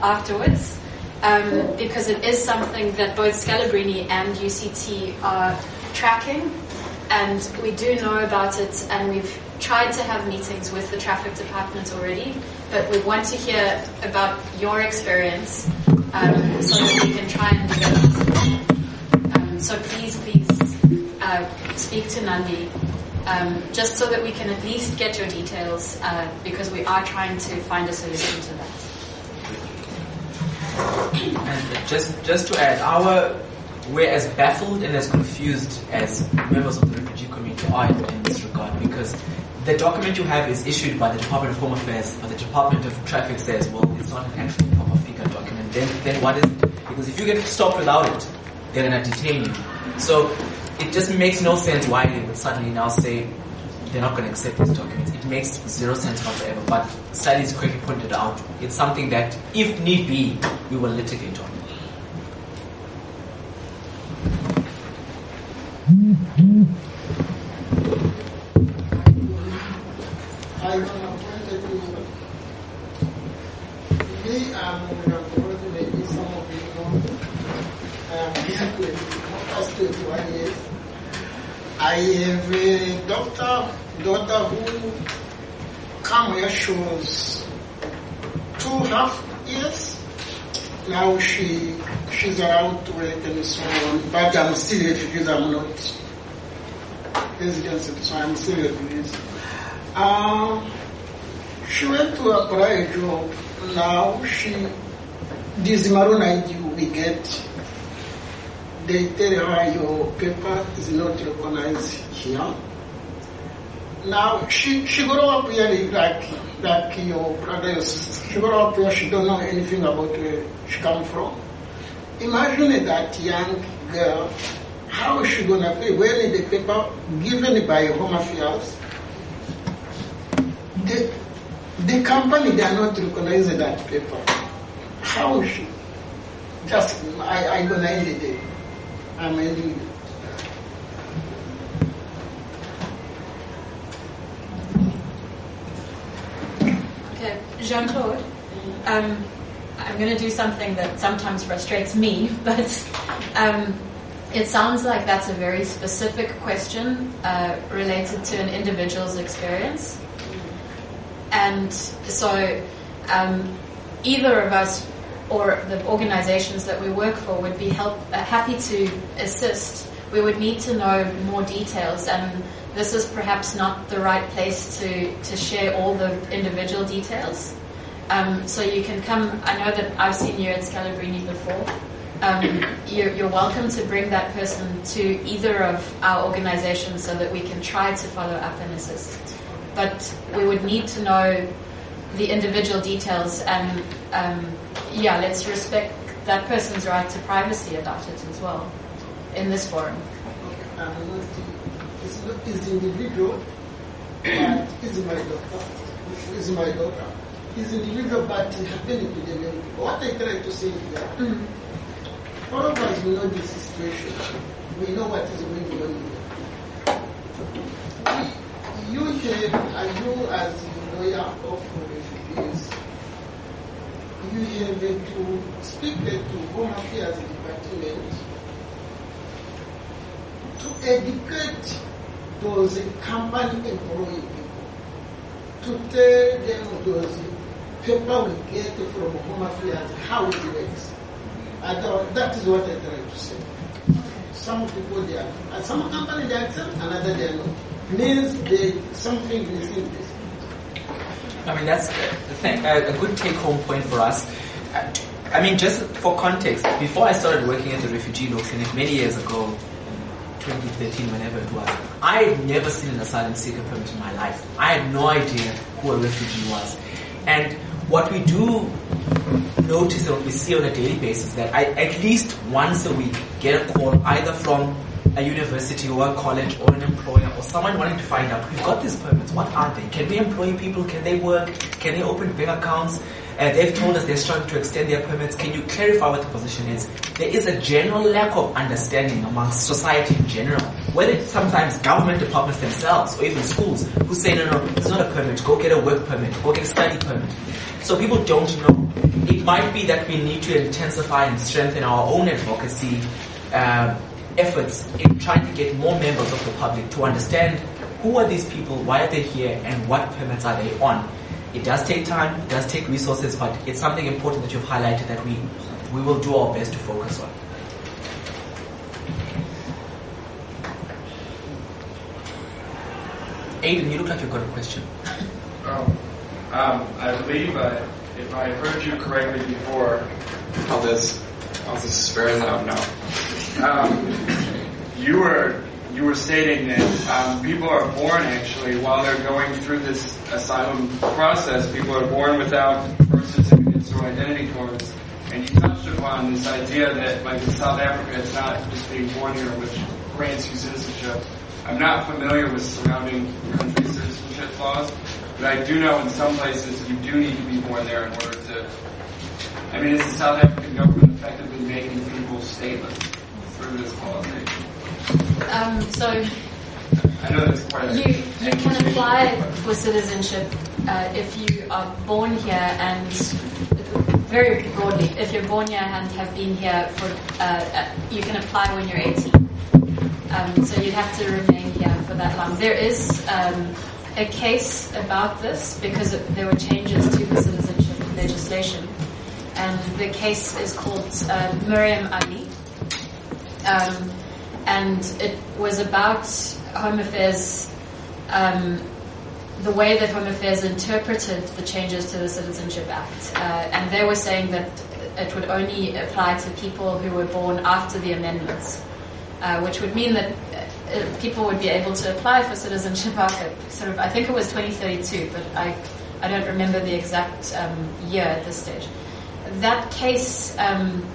afterwards, um, because it is something that both Scalabrini and UCT are tracking, and we do know about it, and we've tried to have meetings with the traffic department already, but we want to hear about your experience um, so that we can try and develop um, so please, please uh, speak to Nandi, um, just so that we can at least get your details, uh, because we are trying to find a solution to that. And just just to add, our we're as baffled and as confused as members of the refugee community are in, in this regard because the document you have is issued by the Department of Home Affairs, but the Department of Traffic says, well, it's not an actual proper figure document. Then then what is it? Because if you get stopped without it, they're gonna detain you. So it just makes no sense why they would suddenly now say they're not going to accept these documents. It makes zero sense whatsoever. But Sally's correctly pointed out, it's something that, if need be, we will litigate on. I appointed you. Me, I'm going maybe some of you know. I'm here to almost 21 years. I have a doctor, daughter who come here shows two half years. Now she she's allowed to work and so on, but I'm still refugee. I'm not resident, so I'm still refugee. Um, she went to apply a job. Now she, this maroon ID we get, they tell her your paper is not recognized here. Now she she grew up here like like your brother, your sister. She grew up here. She don't know anything about where she come from. Imagine that young girl. How is she gonna pay when the paper given by Home Affairs? the, the company they are not recognizing that paper. How is she? Just I I gonna end the day. I'm ending. Okay, Jean Claude. Um, I'm going to do something that sometimes frustrates me, but um, it sounds like that's a very specific question uh, related to an individual's experience. And so, um, either of us or the organizations that we work for would be help, uh, happy to assist. We would need to know more details, and this is perhaps not the right place to, to share all the individual details. Um, so you can come. I know that I've seen you at Scalabrini before. Um, you're, you're, welcome to bring that person to either of our organizations so that we can try to follow up and assist. But we would need to know the individual details and um, yeah, let's respect that person's right to privacy about it as well in this forum. Uh, it's, it's individual, but it's my daughter. It's my daughter. It's individual, but it happened to the What I try to say is that mm. all of us know this situation. We know what is going on here. You have, and you as the lawyer of refugees, you have to speak to Home Affairs Department to educate those company employee people, to tell them those paper we get from Home Affairs how it works. And that is what I try to say. Some people they are, uh, some company they accept, another they are not. Means they something missing this. I mean, that's the thing, a, good take home point for us. Uh, I mean, just for context, before I started working at the Refugee Law Clinic many years ago, 2013, whenever it was, I had never seen an asylum seeker permit in my life. I had no idea who a refugee was. And what we do notice and what we see on a daily basis is that I, at least once a week get a call either from a university or a college or an employer or someone wanting to find out, we've got these permits, what are they? Can we employ people? Can they work? Can they open bank accounts? Uh, they've told us they're struggling to extend their permits. Can you clarify what the position is? There is a general lack of understanding amongst society in general, whether it's sometimes government departments themselves or even schools who say, no, no, it's not a permit, go get a work permit, go get a study permit. So people don't know. It might be that we need to intensify and strengthen our own advocacy uh, efforts in trying to get more members of the public to understand who are these people, why are they here, and what permits are they on. It does take time, it does take resources, but it's something important that you've highlighted that we, we will do our best to focus on. Aiden, you look like you've got a question. Oh, um, I believe uh, if I heard you correctly before, I'll just, I'll just spare that out now. Um, you were you were stating that um, people are born actually while they're going through this asylum process. People are born without birth certificates or identity cards. And you touched upon this idea that, like in South Africa, it's not just being born here which grants you citizenship. I'm not familiar with surrounding country citizenship laws, but I do know in some places you do need to be born there in order to. I mean, is the South African government effectively making people stateless through this policy? Um, so you you can apply for citizenship uh, if you are born here and very broadly, if you're born here and have been here for, uh, uh you can apply when you're 18. Um, so you'd have to remain here for that long. There is um, a case about this because it, there were changes to the citizenship legislation, and the case is called uh, Miriam Ali. Um, and it was about Home Affairs, um, the way that Home Affairs interpreted the changes to the Citizenship Act. Uh, and they were saying that it would only apply to people who were born after the amendments, uh, which would mean that uh, people would be able to apply for citizenship after sort of, I think it was 2032, but I, I don't remember the exact um, year at this stage. That case um,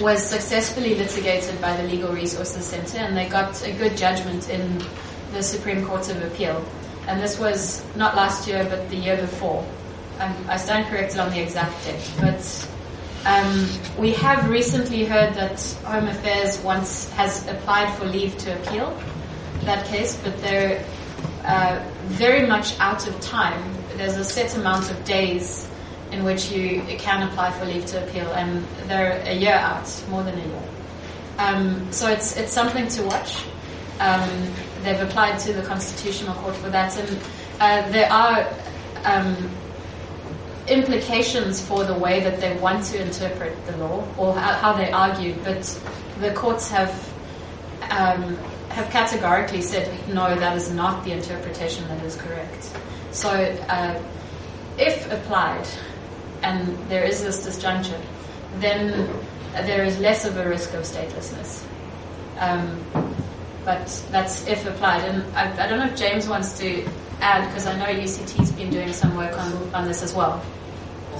was successfully litigated by the Legal Resources Center, and they got a good judgment in the Supreme Court of Appeal. And this was not last year, but the year before. Um, I stand corrected on the exact date, but um, we have recently heard that Home Affairs once has applied for leave to appeal that case, but there uh, very much out of time. There's a set amount of days in which you can apply for leave to appeal, and they're a year out, more than a year. Um, so it's it's something to watch. Um, they've applied to the Constitutional Court for that, and uh, there are um, implications for the way that they want to interpret the law or how, how they argue, but the courts have um, have categorically said no, that is not the interpretation that is correct. So, uh, if applied, and there is this disjunction, then there is less of a risk of statelessness. Um, but that's if applied. And I, I, don't know if James wants to add, because I know UCT's been doing some work on, on this as well.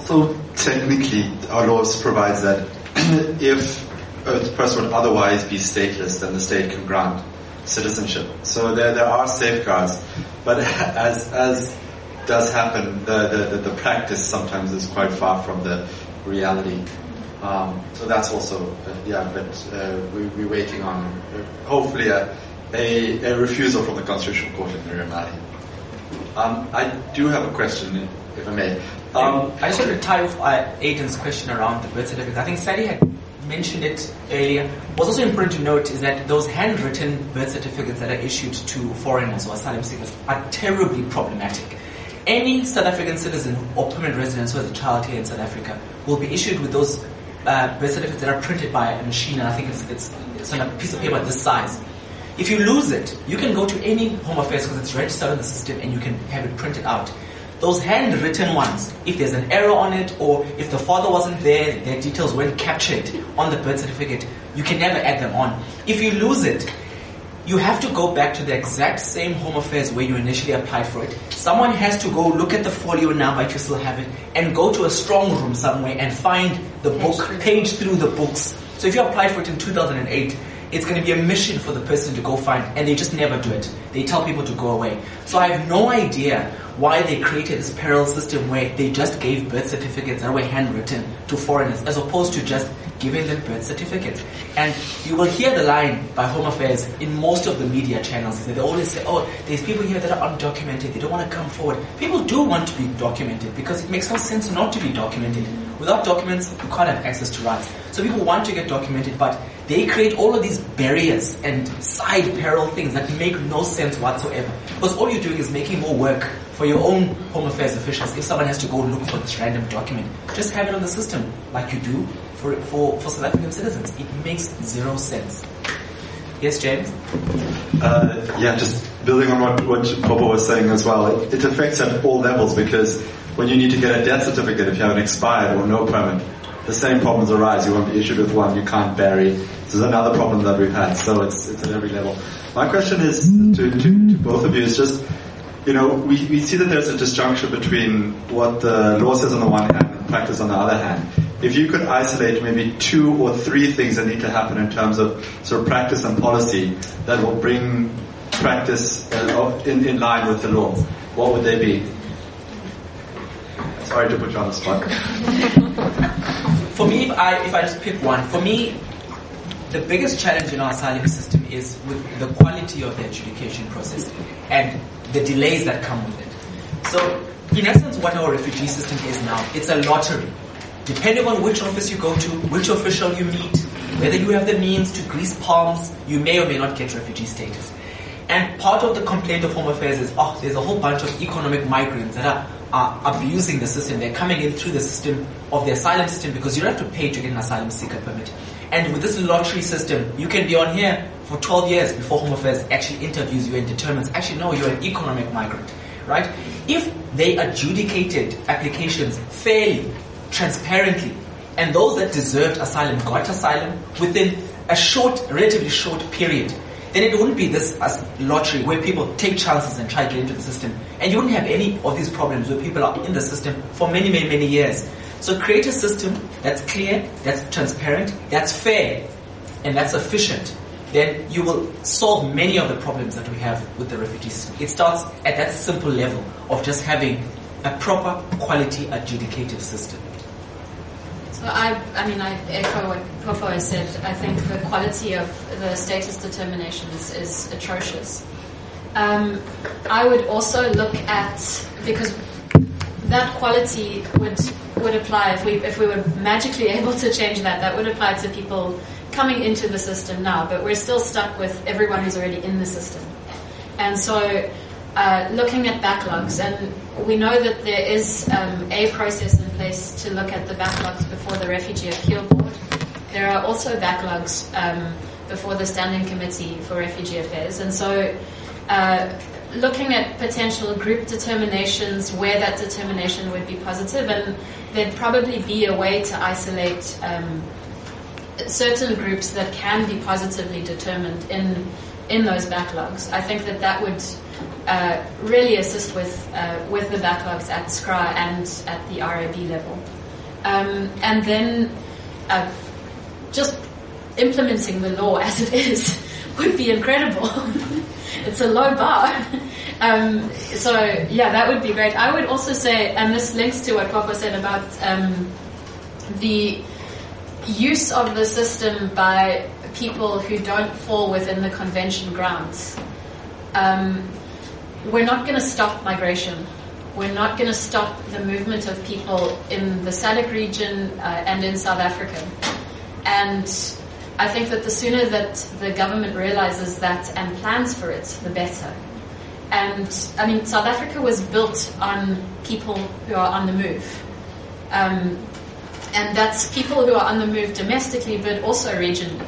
So technically, our laws provides that if a person would otherwise be stateless, then the state can grant citizenship. So there, there are safeguards. But as, as does happen, the, the, the, practice sometimes is quite far from the reality. Um, so that's also, uh, yeah, but uh, we, we're waiting on uh, hopefully a, a, a, refusal from the Constitutional Court in Miriam Um, I do have a question, if I may. Um, I just want to tie off uh, Aidan's question around the birth certificate. I think Sally had mentioned it earlier. What's also important to note is that those handwritten birth certificates that are issued to foreigners or asylum seekers are terribly problematic. Any South African citizen or permanent resident who has a child here in South Africa will be issued with those uh, birth certificates that are printed by a machine, and I think it's, it's, it's on a piece of paper this size. If you lose it, you can go to any Home Affairs because it's registered in the system and you can have it printed out. Those handwritten ones, if there's an error on it or if the father wasn't there, their details weren't captured on the birth certificate, you can never add them on. If you lose it, you have to go back to the exact same home affairs where you initially applied for it. Someone has to go look at the folio now, but you still have it and go to a strong room somewhere and find the book, page through the books. So if you applied for it in 2008, it's going to be a mission for the person to go find, and they just never do it. They tell people to go away. So I have no idea why they created this parallel system where they just gave birth certificates that were handwritten to foreigners as opposed to just giving them birth certificates. And you will hear the line by Home Affairs in most of the media channels. They always say, oh, there's people here that are undocumented, they don't want to come forward. People do want to be documented because it makes no sense not to be documented. Without documents, you can't have access to rights. So people want to get documented, but they create all of these barriers and side parallel things that make no sense whatsoever. Because all you're doing is making more work for your own Home Affairs officials. If someone has to go look for this random document, just have it on the system like you do for, for, for South African citizens. It makes zero sense. Yes, James? Uh, yeah, just building on what, what Popo was saying as well, it, it affects at all levels because when you need to get a death certificate if you have an expired or no permit, the same problems arise. You won't be issued with one, you can't bury. This is another problem that we've had, so it's, it's at every level. My question is to, to, to both of you is just, you know, we, we see that there's a disjunction between what the law says on the one hand and practice on the other hand. If you could isolate maybe two or three things that need to happen in terms of sort of practice and policy that will bring practice uh, in, in line with the law, what would they be? Sorry to put you on the spot. for me, if I, if I just pick one, for me, the biggest challenge in our asylum system is with the quality of the adjudication process and the delays that come with it. So, in essence, what our refugee system is now, it's a lottery. Depending on which office you go to, which official you meet, whether you have the means to grease palms, you may or may not get refugee status. And part of the complaint of Home Affairs is, oh, there's a whole bunch of economic migrants that are, are abusing the system. They're coming in through the system of the asylum system because you don't have to pay to get an asylum seeker permit. And with this lottery system, you can be on here for 12 years before Home Affairs actually interviews you and determines, actually, no, you're an economic migrant, right? If they adjudicated applications fairly, transparently, and those that deserved asylum got asylum within a short, relatively short period, then it wouldn't be this lottery where people take chances and try to get into the system. And you wouldn't have any of these problems where people are in the system for many, many, many years. So create a system that's clear, that's transparent, that's fair, and that's efficient. Then you will solve many of the problems that we have with the refugee system. It starts at that simple level of just having a proper quality adjudicative system. I, I mean, I echo what Popo has said. I think the quality of the status determinations is atrocious. Um, I would also look at because that quality would would apply if we if we were magically able to change that. That would apply to people coming into the system now, but we're still stuck with everyone who's already in the system. And so, uh, looking at backlogs, and we know that there is um, a process in place to look at the backlogs before the Refugee Appeal Board. There are also backlogs um, before the Standing Committee for Refugee Affairs, and so. Uh, looking at potential group determinations where that determination would be positive, and there'd probably be a way to isolate um, certain groups that can be positively determined in in those backlogs. I think that that would uh, really assist with uh, with the backlogs at SCRA and at the RAB level, um, and then uh, just implementing the law as it is would be incredible. it's a low bar. Um, so yeah, that would be great. I would also say, and this links to what Popo said about um, the use of the system by people who don't fall within the convention grounds. Um, we're not going to stop migration. We're not going to stop the movement of people in the SADC region uh, and in South Africa. And I think that the sooner that the government realizes that and plans for it, the better. And I mean, South Africa was built on people who are on the move. Um, and that's people who are on the move domestically, but also regionally.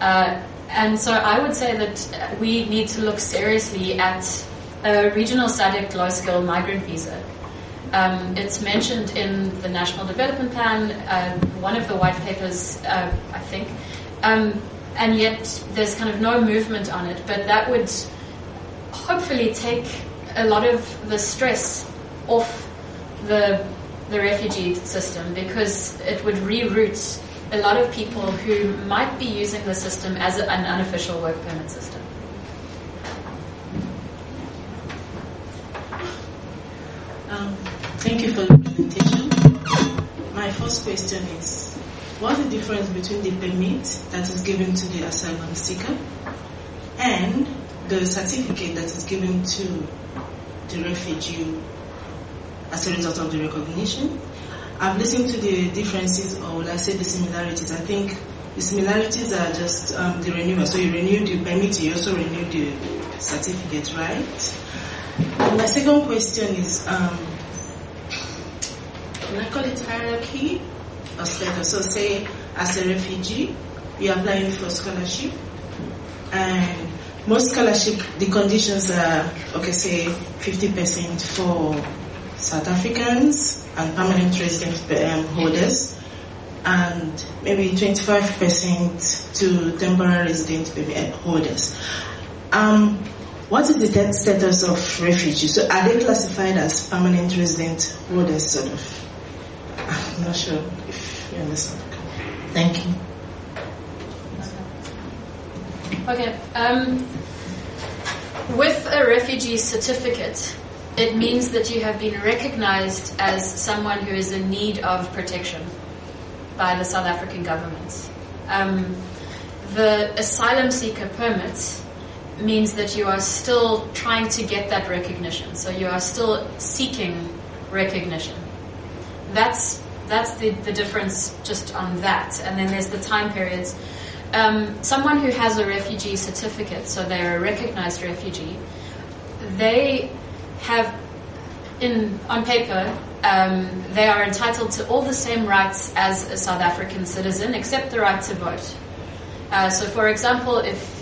Uh, and so I would say that we need to look seriously at a regional SADC low skill migrant visa. Um, it's mentioned in the National Development Plan, uh, one of the white papers, uh, I think, um, and yet there's kind of no movement on it. But that would hopefully take a lot of the stress off the the refugee system because it would reroute a lot of people who might be using the system as an unofficial work permit system. Um, thank you for the presentation. My first question is, what's the difference between the permit that is given to the asylum seeker and the certificate that is given to the refugee as a result of the recognition? I've listened to the differences, or will I say the similarities. I think the similarities are just um, the renewal. So you renew the permit, you also renew the certificate, right? And my second question is, um, can I call it hierarchy or status? So say, as a refugee, you're applying for scholarship, and most scholarship, the conditions are, okay, say 50% for South Africans and permanent resident um, holders, and maybe 25% to temporary resident holders. Um, what is the status of refugees? So are they classified as permanent resident holders, sort of? I'm not sure if you understand. Thank you. Okay. Um, with a refugee certificate, it means that you have been recognized as someone who is in need of protection by the South African government. Um, the asylum seeker permit means that you are still trying to get that recognition. So you are still seeking recognition. That's that's the, the difference just on that. And then there's the time periods. Um, someone who has a refugee certificate, so they're a recognized refugee, they have, in on paper, um, they are entitled to all the same rights as a South African citizen, except the right to vote. Uh, so, for example, if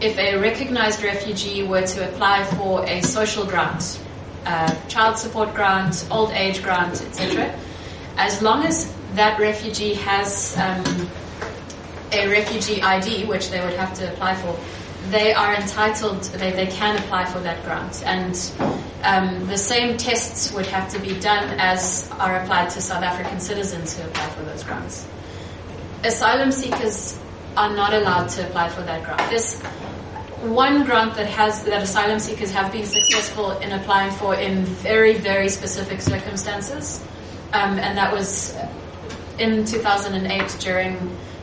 if a recognized refugee were to apply for a social grant, uh, child support grant, old age grant, etc., as long as that refugee has um, a refugee ID, which they would have to apply for, they are entitled, they, they can apply for that grant. And um, the same tests would have to be done as are applied to South African citizens who apply for those grants. Asylum seekers are not allowed to apply for that grant. There's one grant that has that asylum seekers have been successful in applying for in very very specific circumstances, um, and that was in 2008 during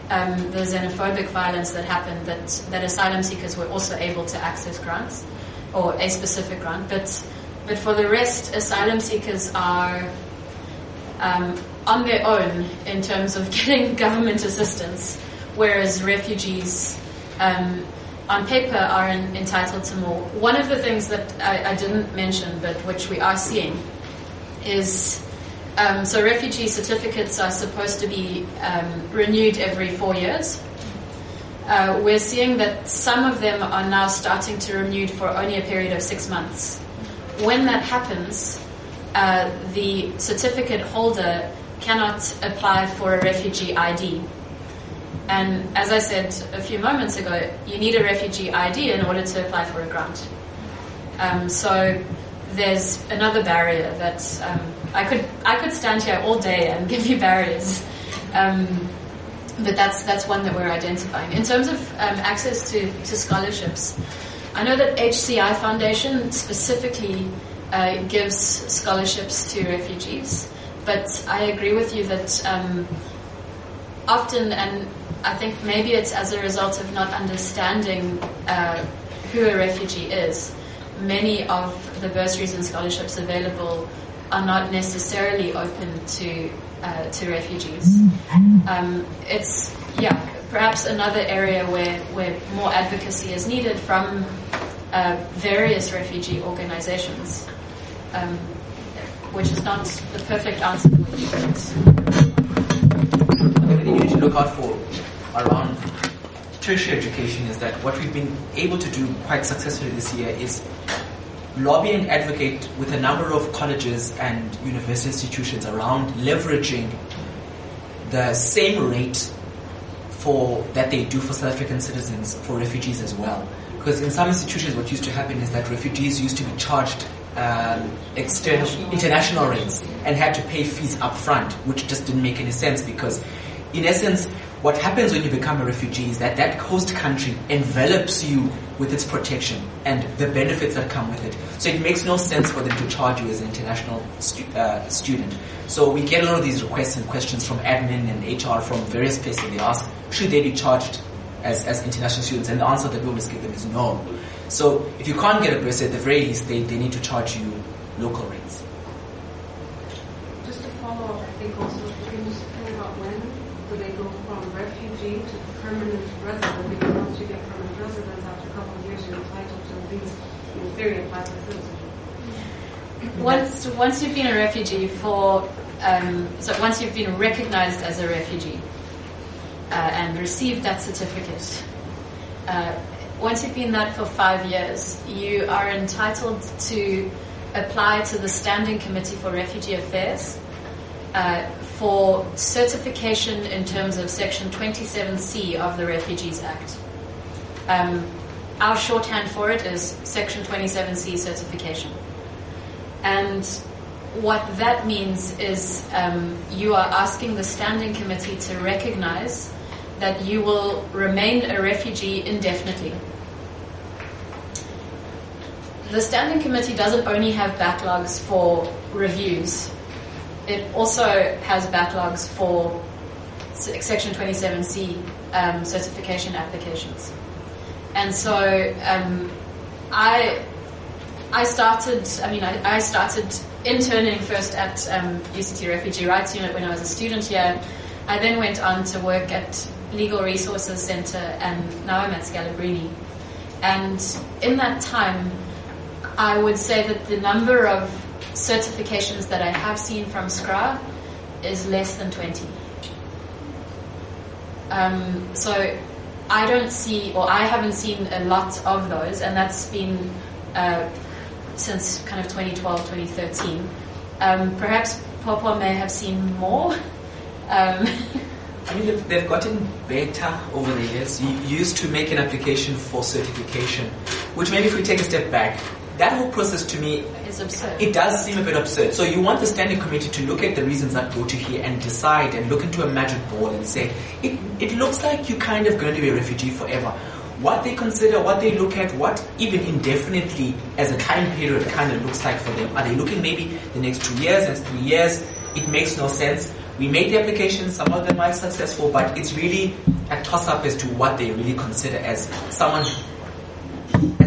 um, the xenophobic violence that happened. That that asylum seekers were also able to access grants. or a specific grant, but but for the rest, asylum seekers are um, on their own in terms of getting government assistance, whereas refugees. Um, on paper, are in, entitled to more. One of the things that I, I didn't mention, but which we are seeing, is um, so refugee certificates are supposed to be um, renewed every four years. Uh, we're seeing that some of them are now starting to renew for only a period of six months. When that happens, uh, the certificate holder cannot apply for a refugee ID. And as I said a few moments ago, you need a refugee ID in order to apply for a grant. Um, so there's another barrier that um, I could I could stand here all day and give you barriers, um, but that's that's one that we're identifying. In terms of um, access to, to scholarships, I know that HCI Foundation specifically uh, gives scholarships to refugees, but I agree with you that um, often, and I think maybe it's as a result of not understanding uh, who a refugee is many of the bursaries and scholarships available are not necessarily open to uh, to refugees. Um, it's yeah, perhaps another area where where more advocacy is needed from uh, various refugee organizations, um, which is not the perfect answer for you. What you need to look out for around tertiary education is that what we've been able to do quite successfully this year is lobby and advocate with a number of colleges and university institutions around leveraging the same rate for that they do for South African citizens for refugees as well. Because in some institutions, what used to happen is that refugees used to be charged um, external international rates and had to pay fees up front, which just didn't make any sense because, in essence, what happens when you become a refugee is that that host country envelops you with its protection and the benefits that come with it. So it makes no sense for them to charge you as an international stu- uh, student. So we get a lot of these requests and questions from admin and HR from various places. They ask, should they be charged as, as international students? And the answer that we always give them is no. So if you can't get a bursary, at the very least, they, they need to charge you local rates. Just to follow up, I think also, can you say about when do they go from refugee to permanent resident? Because once you get permanent residence, after a couple of years, you're entitled to at least, in theory, apply for citizenship. Once once you've been a refugee for um, so once you've been recognized as a refugee uh, and received that certificate, uh, once you've been that for five years, you are entitled to apply to the Standing Committee for Refugee Affairs uh, for certification in terms of Section 27C of the Refugees Act. Um, our shorthand for it is Section 27C certification. And what that means is um, you are asking the Standing Committee to recognize that you will remain a refugee indefinitely. The Standing Committee doesn't only have backlogs for reviews, it also has backlogs for Section 27C um, certification applications. And so um, I, I started, I mean, I, I started interning first at um, UCT Refugee Rights Unit when I was a student here. I then went on to work at Legal Resources Center and now I'm at Scalabrini. And in that time, I would say that the number of certifications that I have seen from SCRA is less than 20. Um, so I don't see, or I haven't seen a lot of those, and that's been uh, since kind of 2012, 2013. Um, perhaps Popo may have seen more. Um, I mean, they've, they've gotten better over the years. You used to make an application for certification, which maybe if we take a step back, that whole process to me absurd. It does seem a bit absurd. So you want the standing committee to look at the reasons that go to here and decide and look into a magic ball and say, it, it looks like you're kind of going to be a refugee forever. What they consider, what they look at, what even indefinitely as a time period kind of looks like for them. Are they looking maybe the next two years, next three years? It makes no sense. We made the applications, some of them are successful, but it's really a toss up as to what they really consider as someone,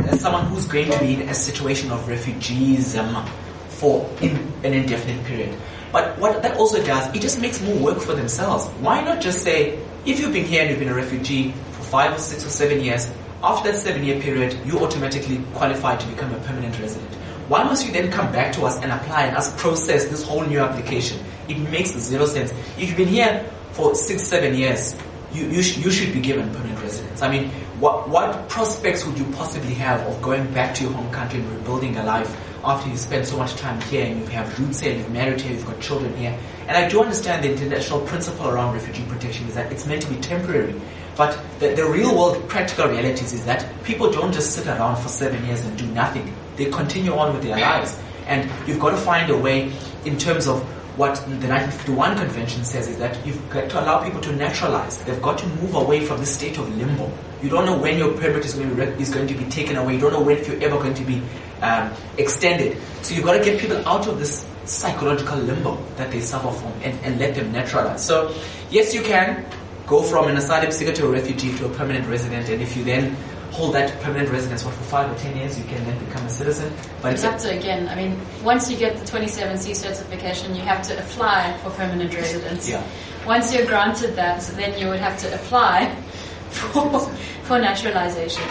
as someone who's going to be in a situation of refugeeism for in an indefinite period. But what that also does, it just makes more work for themselves. Why not just say, if you've been here and you've been a refugee for five or six or seven years, after that seven year period, you automatically qualify to become a permanent resident. Why must you then come back to us and apply and us process this whole new application? It makes zero sense. If you've been here for six, seven years, you, you, sh- you should be given permanent residence. I mean, what, what prospects would you possibly have of going back to your home country and rebuilding a life after you spend so much time here and you have roots here, you've married here, you've got children here? And I do understand the international principle around refugee protection is that it's meant to be temporary. But the, the real world practical realities is that people don't just sit around for seven years and do nothing. They continue on with their lives. And you've got to find a way in terms of what the 1951 convention says is that you've got to allow people to naturalize. They've got to move away from the state of limbo. You don't know when your permit is going to be, is going to be taken away. You don't know when if you're ever going to be um, extended. So you've got to get people out of this psychological limbo that they suffer from and, and let them naturalize. So yes, you can go from an asylum seeker to a refugee to a permanent resident, and if you then hold that permanent residence for five or ten years, you can then become a citizen. But you have to again. I mean, once you get the 27C certification, you have to apply for permanent residence. Yeah. Once you're granted that, then you would have to apply for for naturalization.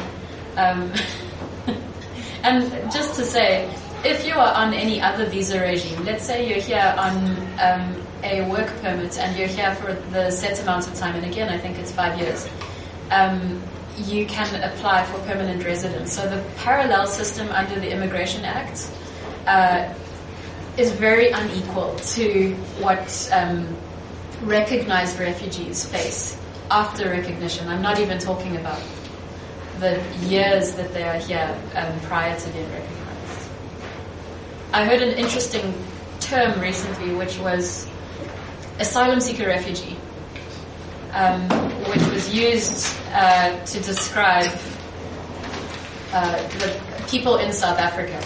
Um, and just to say, if you are on any other visa regime, let's say you're here on um, a work permit and you're here for the set amount of time, and again, I think it's five years. Um, you can apply for permanent residence. So the parallel system under the Immigration Act uh, is very unequal to what um, recognized refugees face after recognition. I'm not even talking about the years that they are here um, prior to being recognized. I heard an interesting term recently, which was asylum seeker refugee um, which was used uh, to describe uh, the people in South Africa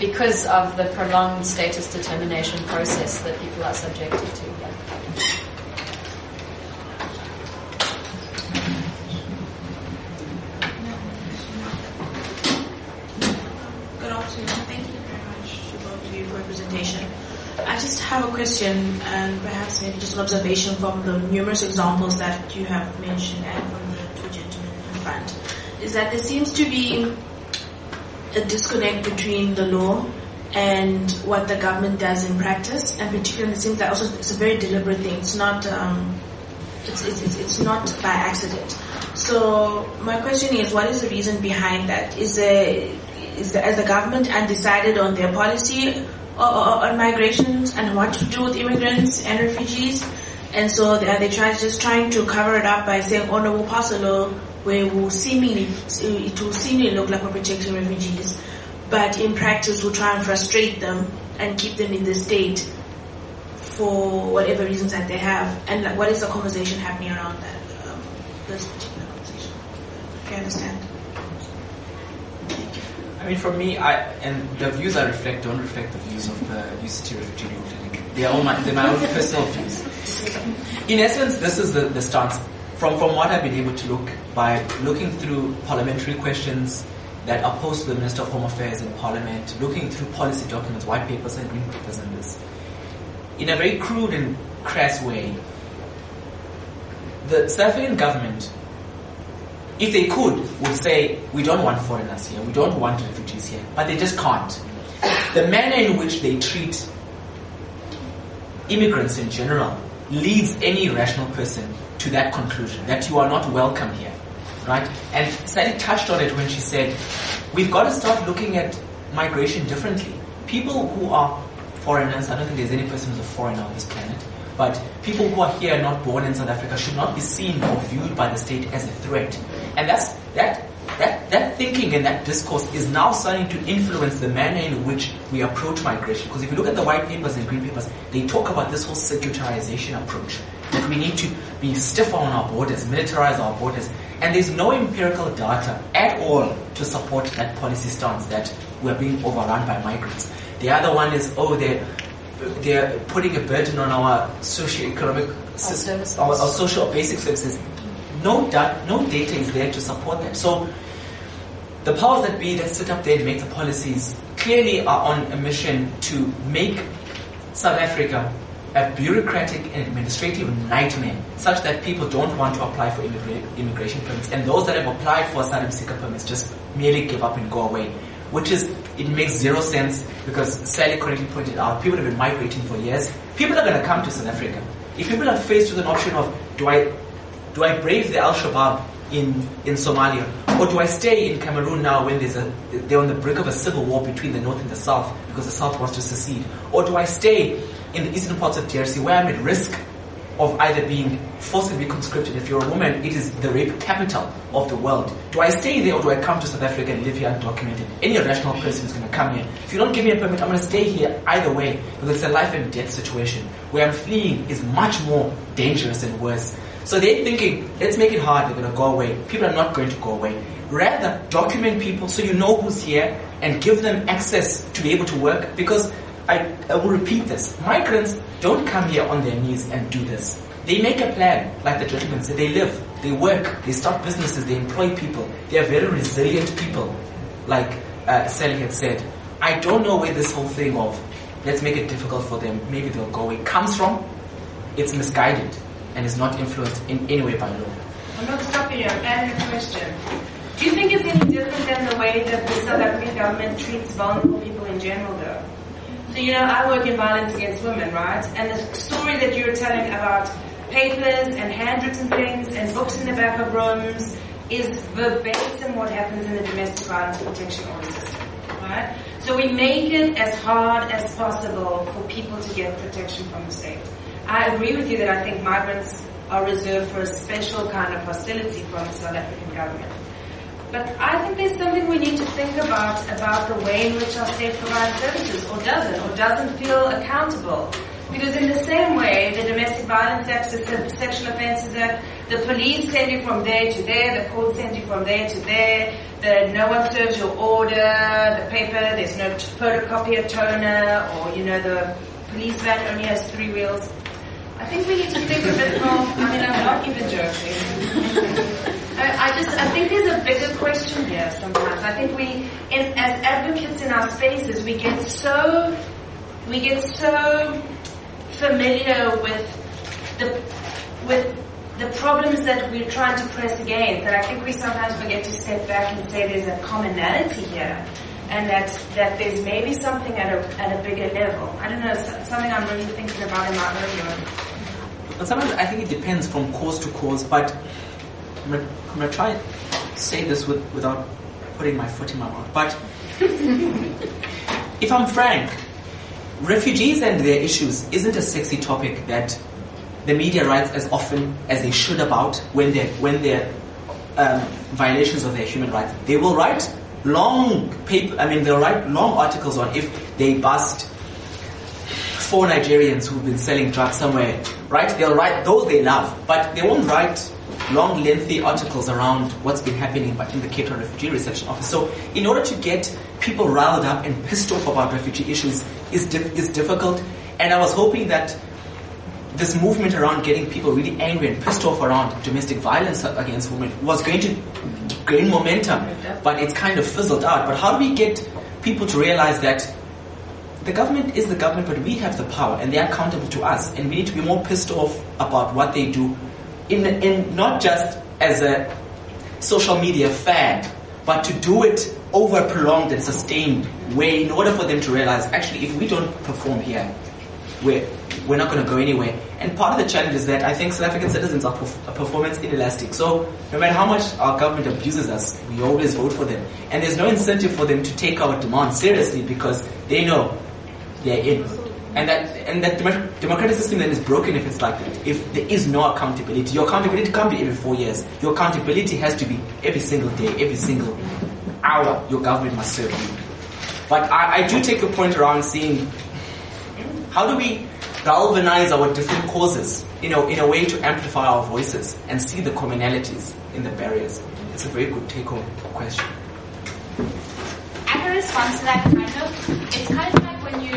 because of the prolonged status determination process that people are subjected to. Good afternoon. Thank you very much to both of you for your presentation. I just have a question and perhaps maybe just an observation from the numerous examples that you have mentioned and from the two gentlemen in front. Is that there seems to be a disconnect between the law and what the government does in practice, and particularly it seems that also it's a very deliberate thing. It's not um, it's, it's, it's not by accident. So my question is, what is the reason behind that? Is the is the, as the government undecided on their policy on migrations and what to do with immigrants and refugees. And so they, they try just trying to cover it up by saying, oh no, we'll pass a law where we'll seemingly, it will seemingly look like we're protecting refugees. But in practice, we'll try and frustrate them and keep them in the state for whatever reasons that they have. And like, what is the conversation happening around that, um, this particular conversation? Okay, I understand. I mean, for me, I and the views I reflect don't reflect the views of the UCT Refugee Clinic. They are all my, they're my own personal views. In essence, this is the, the stance. From, from what I've been able to look by looking through parliamentary questions that are posed to the Minister of Home Affairs in Parliament, looking through policy documents, white papers and green papers on this, in a very crude and crass way, the South African government if they could, would say, we don't want foreigners here, we don't want refugees here, but they just can't. The manner in which they treat immigrants in general leads any rational person to that conclusion, that you are not welcome here. Right? And Sally touched on it when she said, we've got to start looking at migration differently. People who are foreigners, I don't think there's any person who's a foreigner on this planet, but people who are here not born in South Africa should not be seen or viewed by the state as a threat. And that's that that that thinking and that discourse is now starting to influence the manner in which we approach migration. Because if you look at the white papers and green papers, they talk about this whole securitization approach. That we need to be stiffer on our borders, militarize our borders. And there's no empirical data at all to support that policy stance that we're being overrun by migrants. The other one is, oh, they're they're putting a burden on our socio-economic system, our, our, social basic services. No, da- no data is there to support that. So the powers that be that sit up there and make the policies clearly are on a mission to make South Africa a bureaucratic and administrative nightmare such that people don't want to apply for immigra- immigration permits. And those that have applied for asylum seeker permits just merely give up and go away which is it makes zero sense because Sally correctly pointed out people have been migrating for years. People are going to come to South Africa. If people are faced with an option of do I do I brave the Al-Shabaab in, in Somalia or do I stay in Cameroon now when there's a, they're on the brink of a civil war between the North and the South because the South wants to secede? Or do I stay in the eastern parts of DRC where I'm at risk of either being forcibly conscripted? If you're a woman, it is the rape capital of the world. Do I stay there or do I come to South Africa and live here undocumented? Any rational person is going to come here. If you don't give me a permit, I'm going to stay here either way because it's a life and death situation. Where I'm fleeing is much more dangerous and worse. So they're thinking, let's make it hard, they're going to go away. People are not going to go away. Rather, document people so you know who's here and give them access to be able to work because I, I will repeat this. Migrants don't come here on their knees and do this. They make a plan, like the gentleman said. They live, they work, they start businesses, they employ people. They are very resilient people, like uh, Sally had said. I don't know where this whole thing of let's make it difficult for them, maybe they'll go away, comes from. It's misguided and is not influenced in any way by law. I'm not stopping you. I'm adding a question. Do you think it's any different than the way that the South African government treats vulnerable people in general, though? So, you know, I work in violence against women, right? And the story that you're telling about papers and handwritten things and books in the back of rooms is verbatim what happens in the domestic violence protection order system, right? So we make it as hard as possible for people to get protection from the state. I agree with you that I think migrants are reserved for a special kind of hostility from the South African government. But I think there's something we need to think about about the way in which our state provides services, or doesn't, or doesn't feel accountable. Because in the same way, the Domestic Violence Act, the Sexual Offences Act, the police send you from there to there, the court sends you from there to there, the no one serves your order, the paper, there's no photocopier toner, or you know, the police van only has three wheels. I think we need to think a bit more. I mean, I'm not even joking. I, just, I think there's a bigger question here sometimes. I think we, in, as advocates in our spaces, we get so, we get so familiar with the, with the problems that we're trying to press against that I think we sometimes forget to step back and say there's a commonality here and that, that there's maybe something at a, at a bigger level. I don't know, something I'm really thinking about in my own work. But sometimes I think it depends from cause to cause, but I'm gonna, I'm gonna try and say this with, without putting my foot in my mouth. But if I'm frank, refugees and their issues isn't a sexy topic that the media writes as often as they should about when they're when they're um, violations of their human rights. They will write long paper. I mean, they'll write long articles on if they bust four Nigerians who've been selling drugs somewhere. Right? They'll write those they love, but they won't write long, lengthy articles around what's been happening in the Cape Town Refugee Reception Office. So, in order to get people riled up and pissed off about refugee issues is, di- is difficult. And I was hoping that this movement around getting people really angry and pissed off around domestic violence against women was going to gain momentum, but it's kind of fizzled out. But how do we get people to realize that the government is the government, but we have the power and they're accountable to us, and we need to be more pissed off about what they do in, in not just as a social media fad, but to do it over a prolonged and sustained way in order for them to realize actually if we don't perform here, we're, we're not going to go anywhere. And part of the challenge is that I think South African citizens are, perf- are performance inelastic. So no matter how much our government abuses us, we always vote for them. And there's no incentive for them to take our demands seriously because they know they're in. And that and that democratic system then is broken if it's like that. If there is no accountability, your accountability can't be every four years. Your accountability has to be every single day, every single hour. Your government must serve you. But I, I do take a point around seeing how do we galvanize our different causes, you know, in a way to amplify our voices and see the commonalities in the barriers. It's a very good take-home question. Response to that kind of, it's kind of like when you,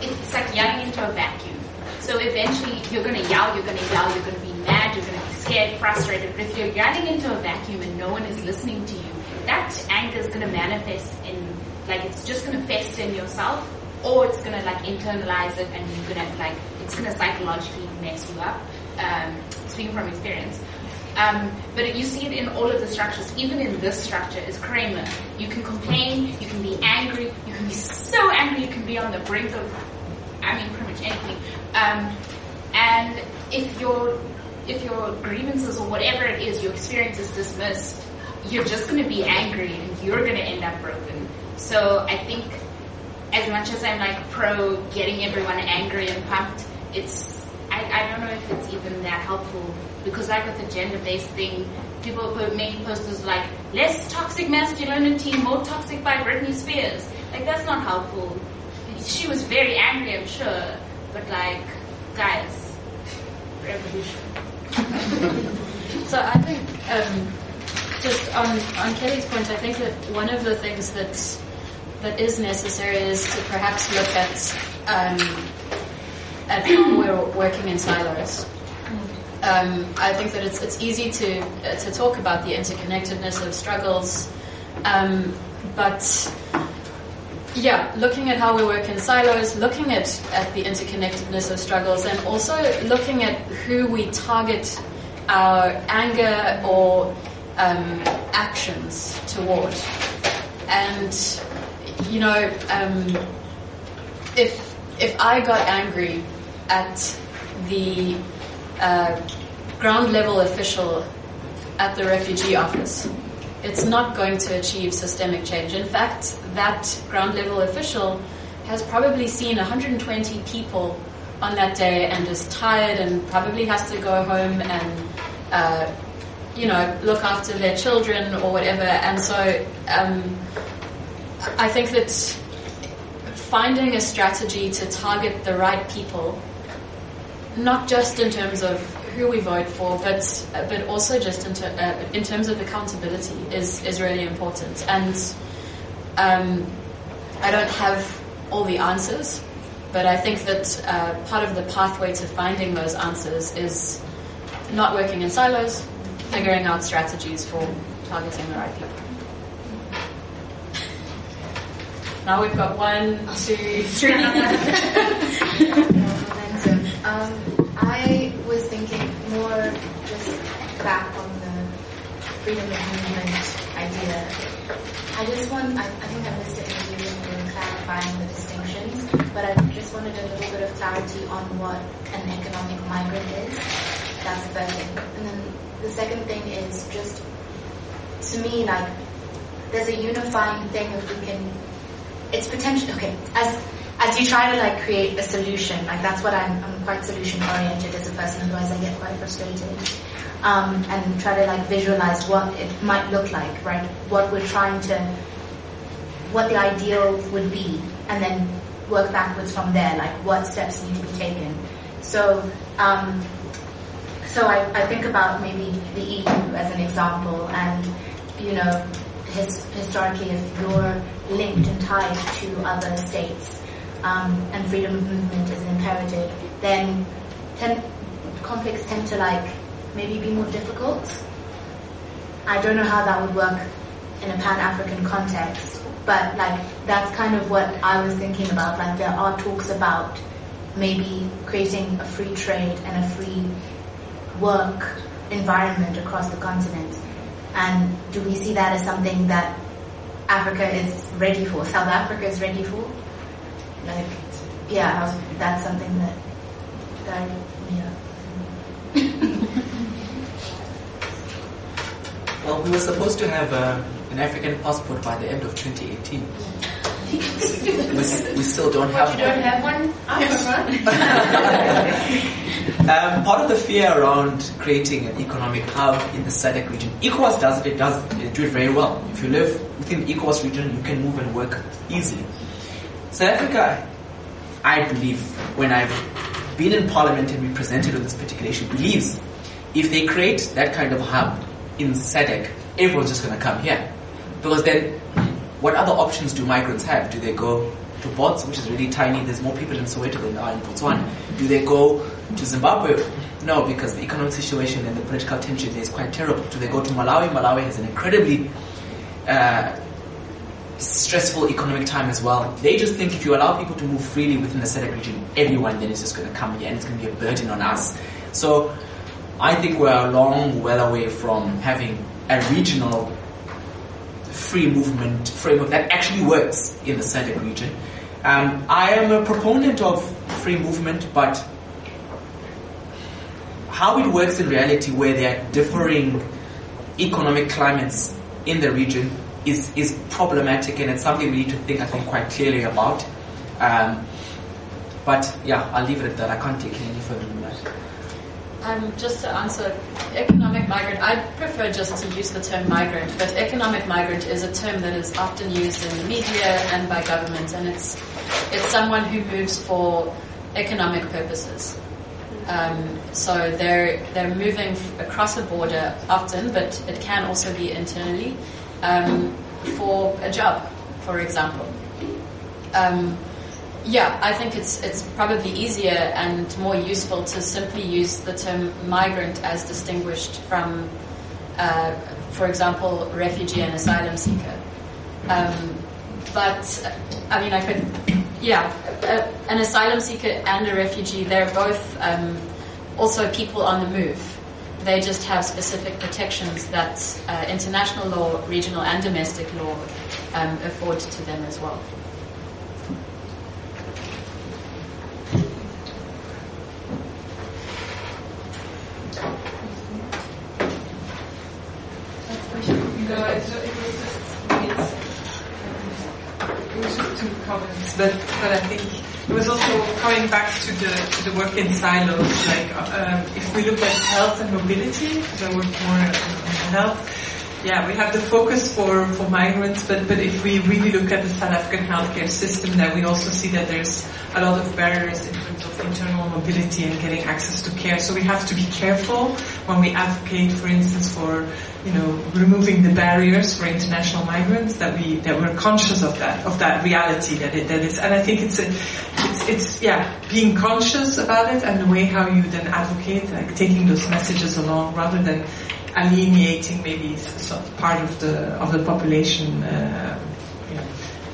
it's like yelling into a vacuum. So eventually you're going to yell, you're going to yell, you're going to be mad, you're going to be scared, frustrated. But if you're yelling into a vacuum and no one is listening to you, that anger is going to manifest in, like, it's just going to fester in yourself, or it's going to like internalize it and you're going to like, it's going to psychologically mess you up. Um, speaking from experience. Um, but you see it in all of the structures, even in this structure is Kramer. You can complain, you can be angry, you can be so angry, you can be on the brink of, I mean, pretty much anything. Um, and if your if your grievances or whatever it is, your experience is dismissed, you're just going to be angry and you're going to end up broken. So I think, as much as I'm like pro getting everyone angry and pumped, it's I, I don't know if it's even that helpful because like with the gender-based thing, people were making posters like less toxic masculinity, more toxic by Britney Spears. Like that's not helpful. She was very angry, I'm sure, but like, guys, revolution. so I think, um, just on, on Kelly's point, I think that one of the things that that is necessary is to perhaps look at um, at how we're working in silos. Um, I think that it's it's easy to uh, to talk about the interconnectedness of struggles, um, but yeah, looking at how we work in silos, looking at, at the interconnectedness of struggles, and also looking at who we target our anger or um, actions toward. And, you know, um, if, if I got angry at the uh, ground level official at the refugee office, it's not going to achieve systemic change. In fact, that ground level official has probably seen 120 people on that day and is tired and probably has to go home and, uh, you know, look after their children or whatever. And so um, I think that finding a strategy to target the right people, not just in terms of who we vote for, but but also just in, ter- uh, in terms of accountability is is really important. And um, I don't have all the answers, but I think that uh, part of the pathway to finding those answers is not working in silos, figuring out strategies for targeting the right people. Now we've got one, two, three. um, I was thinking more just back on the freedom of movement idea. I just want, I, I think I missed it in the clarifying the distinctions, but I just wanted a little bit of clarity on what an economic migrant is. That's the first thing. And then the second thing is just, to me, like, there's a unifying thing if we can, it's potential, okay, as as you try to like create a solution, like that's what I'm, I'm quite solution oriented as a person, otherwise I get quite frustrated. Um, and try to like visualize what it might look like, right? What we're trying to, what the ideal would be, and then work backwards from there, like what steps need to be taken. So, um, so I, I think about maybe the EU as an example, and you know, his, historically, if you're linked and tied to other states, um, and freedom of movement is an imperative, then ten, conflicts tend to like maybe be more difficult. I don't know how that would work in a Pan-African context, but like that's kind of what I was thinking about. Like there are talks about maybe creating a free trade and a free work environment across the continent. And do we see that as something that Africa is ready for? South Africa is ready for? Like yeah was, that's something that that yeah well we were supposed to have uh, an African passport by the end of 2018 we, we still don't have you don't have one? Um, part of the fear around creating an economic hub in the SADC region, ECOWAS does it, it does it, do it very well. If you live within the ECOWAS region, you can move and work easily. South Africa, I believe, when I've been in parliament and we presented on this particular issue, believes if they create that kind of hub in SADC, everyone's just going to come here. Because then, what other options do migrants have? Do they go to Bots, which is really tiny? There's more people in Soweto than there are in Botswana. Do they go to Zimbabwe? No, because the economic situation and the political tension there is quite terrible. Do they go to Malawi? Malawi has an incredibly uh, stressful economic time as well. They just think if you allow people to move freely within the SADC region, everyone then is just going to come here and it's going to be a burden on us. So I think we're a long well away from having a regional free movement framework that actually works in the SADC region. Um, I am a proponent of free movement, but how it works in reality, where there are differing economic climates in the region, is, is problematic, and it's something we need to think, I think, quite clearly about. Um, but yeah, I'll leave it at that. I can't take any further than that. Um, just to answer, economic migrant, I prefer just to use the term migrant, but economic migrant is a term that is often used in the media and by government, and it's, it's someone who moves for economic purposes. Um, so they're, they're moving across a border often, but it can also be internally um, for a job, for example. Um, yeah, I think it's it's probably easier and more useful to simply use the term migrant as distinguished from, uh, for example, refugee and asylum seeker. Um, but I mean, I could, yeah, a, an asylum seeker and a refugee, they're both um, also people on the move. They just have specific protections that uh, international law, regional and domestic law um, afford to them as well. No, it's, it was just it was just two comments, but but I think it was also coming back to the to the work in silos. Like um, if we look at health and mobility, because I work more on health. Yeah, we have the focus for, for migrants, but, but if we really look at the South African healthcare system, then we also see that there's a lot of barriers in terms of internal mobility and getting access to care. So we have to be careful when we advocate, for instance, for you know removing the barriers for international migrants that we that we're conscious of that of that reality that it that is. And I think it's a, it's it's yeah being conscious about it and the way how you then advocate, like taking those messages along rather than alienating maybe of part of the of the population. Uh, yeah.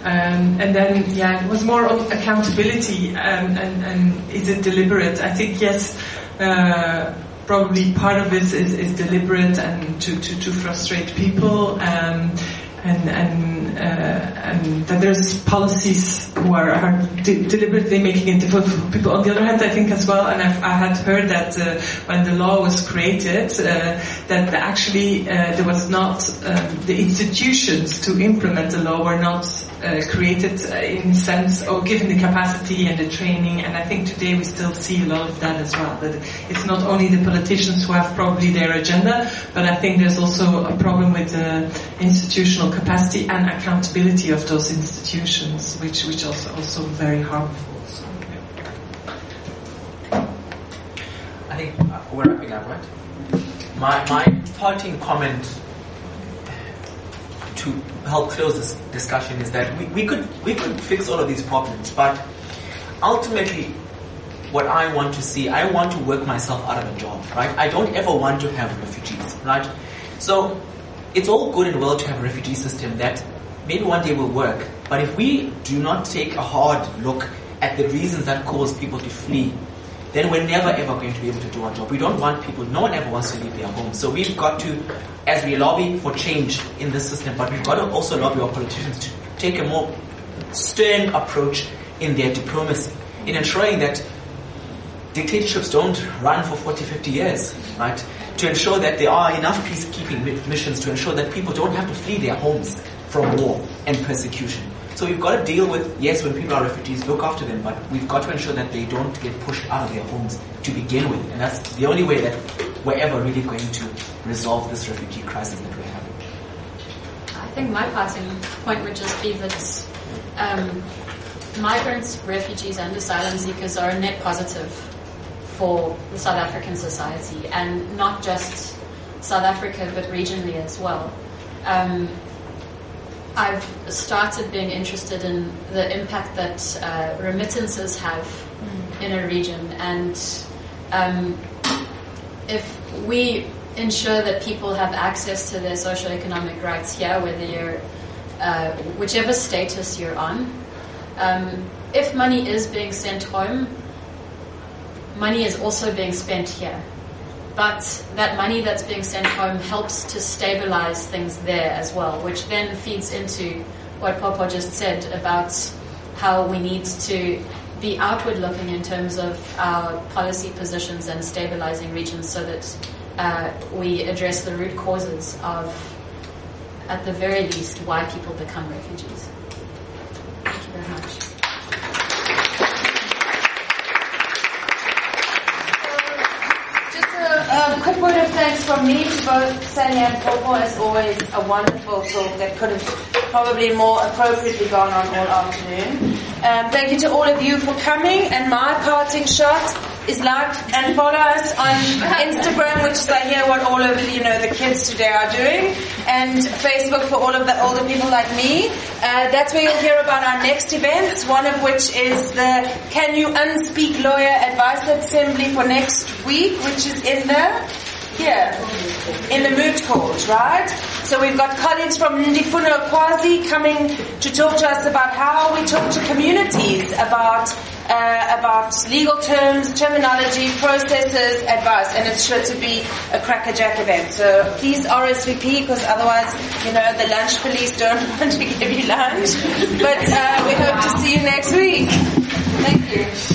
Um, and then, yeah, it was more on accountability um, and, and is it deliberate? I think yes, uh, probably part of it is, is deliberate and to, to, to frustrate people. Um, and and, uh, and that there's policies who are, are de- deliberately making it difficult for people. On the other hand, I think as well, and I've, I had heard that uh, when the law was created, uh, that actually uh, there was not um, the institutions to implement the law were not uh, created in sense or given the capacity and the training. And I think today we still see a lot of that as well. That it's not only the politicians who have probably their agenda, but I think there's also a problem with the institutional capacity and accountability of those institutions, which which also also very harmful. So, I think uh, we're wrapping up, right? My, my parting comment to help close this discussion is that we, we could we could fix all of these problems, but ultimately what I want to see, I want to work myself out of a job, right? I don't ever want to have refugees, right? So it's all good and well to have a refugee system that maybe one day will work, but if we do not take a hard look at the reasons that cause people to flee, then we're never ever going to be able to do our job. We don't want people, no one ever wants to leave their home. So we've got to, as we lobby for change in this system, but we've got to also lobby our politicians to take a more stern approach in their diplomacy, in ensuring that dictatorships don't run for 40, 50 years, right? To ensure that there are enough peacekeeping missions to ensure that people don't have to flee their homes from war and persecution. So we've got to deal with, yes, when people are refugees, look after them, but we've got to ensure that they don't get pushed out of their homes to begin with. And that's the only way that we're ever really going to resolve this refugee crisis that we're having. I think my parting point would just be that um, migrants, refugees, and asylum seekers are a net positive for the South African society, and not just South Africa, but regionally as well. Um, I've started being interested in the impact that uh, remittances have in a region, and um, if we ensure that people have access to their socioeconomic rights here, whether you're, uh, whichever status you're on. Um, if money is being sent home, money is also being spent here. But that money that's being sent home helps to stabilize things there as well, which then feeds into what Popo just said about how we need to be outward looking in terms of our policy positions and stabilizing regions so that uh, we address the root causes of, at the very least, why people become refugees. Thank you very much. Just a, a quick word from me both Sally and Popo. As always, a wonderful talk that could have probably more appropriately gone on all afternoon. Um, thank you to all of you for coming. And my parting shot is like and follow us on Instagram, which is I hear what all of you know the kids today are doing, and Facebook for all of the older people like me. Uh, that's where you'll hear about our next events. One of which is the Can You Unspeak Lawyer Advice Assembly for next week, which is in the here in the moot court, right? So we've got colleagues from Ndifuna Ukwazi coming to talk to us about how we talk to communities about uh, about legal terms, terminology, processes, advice, and it's sure to be a crackerjack event. So please RSVP because otherwise, you know, the lunch police don't want to give you lunch. But uh, we hope to see you next week. Thank you.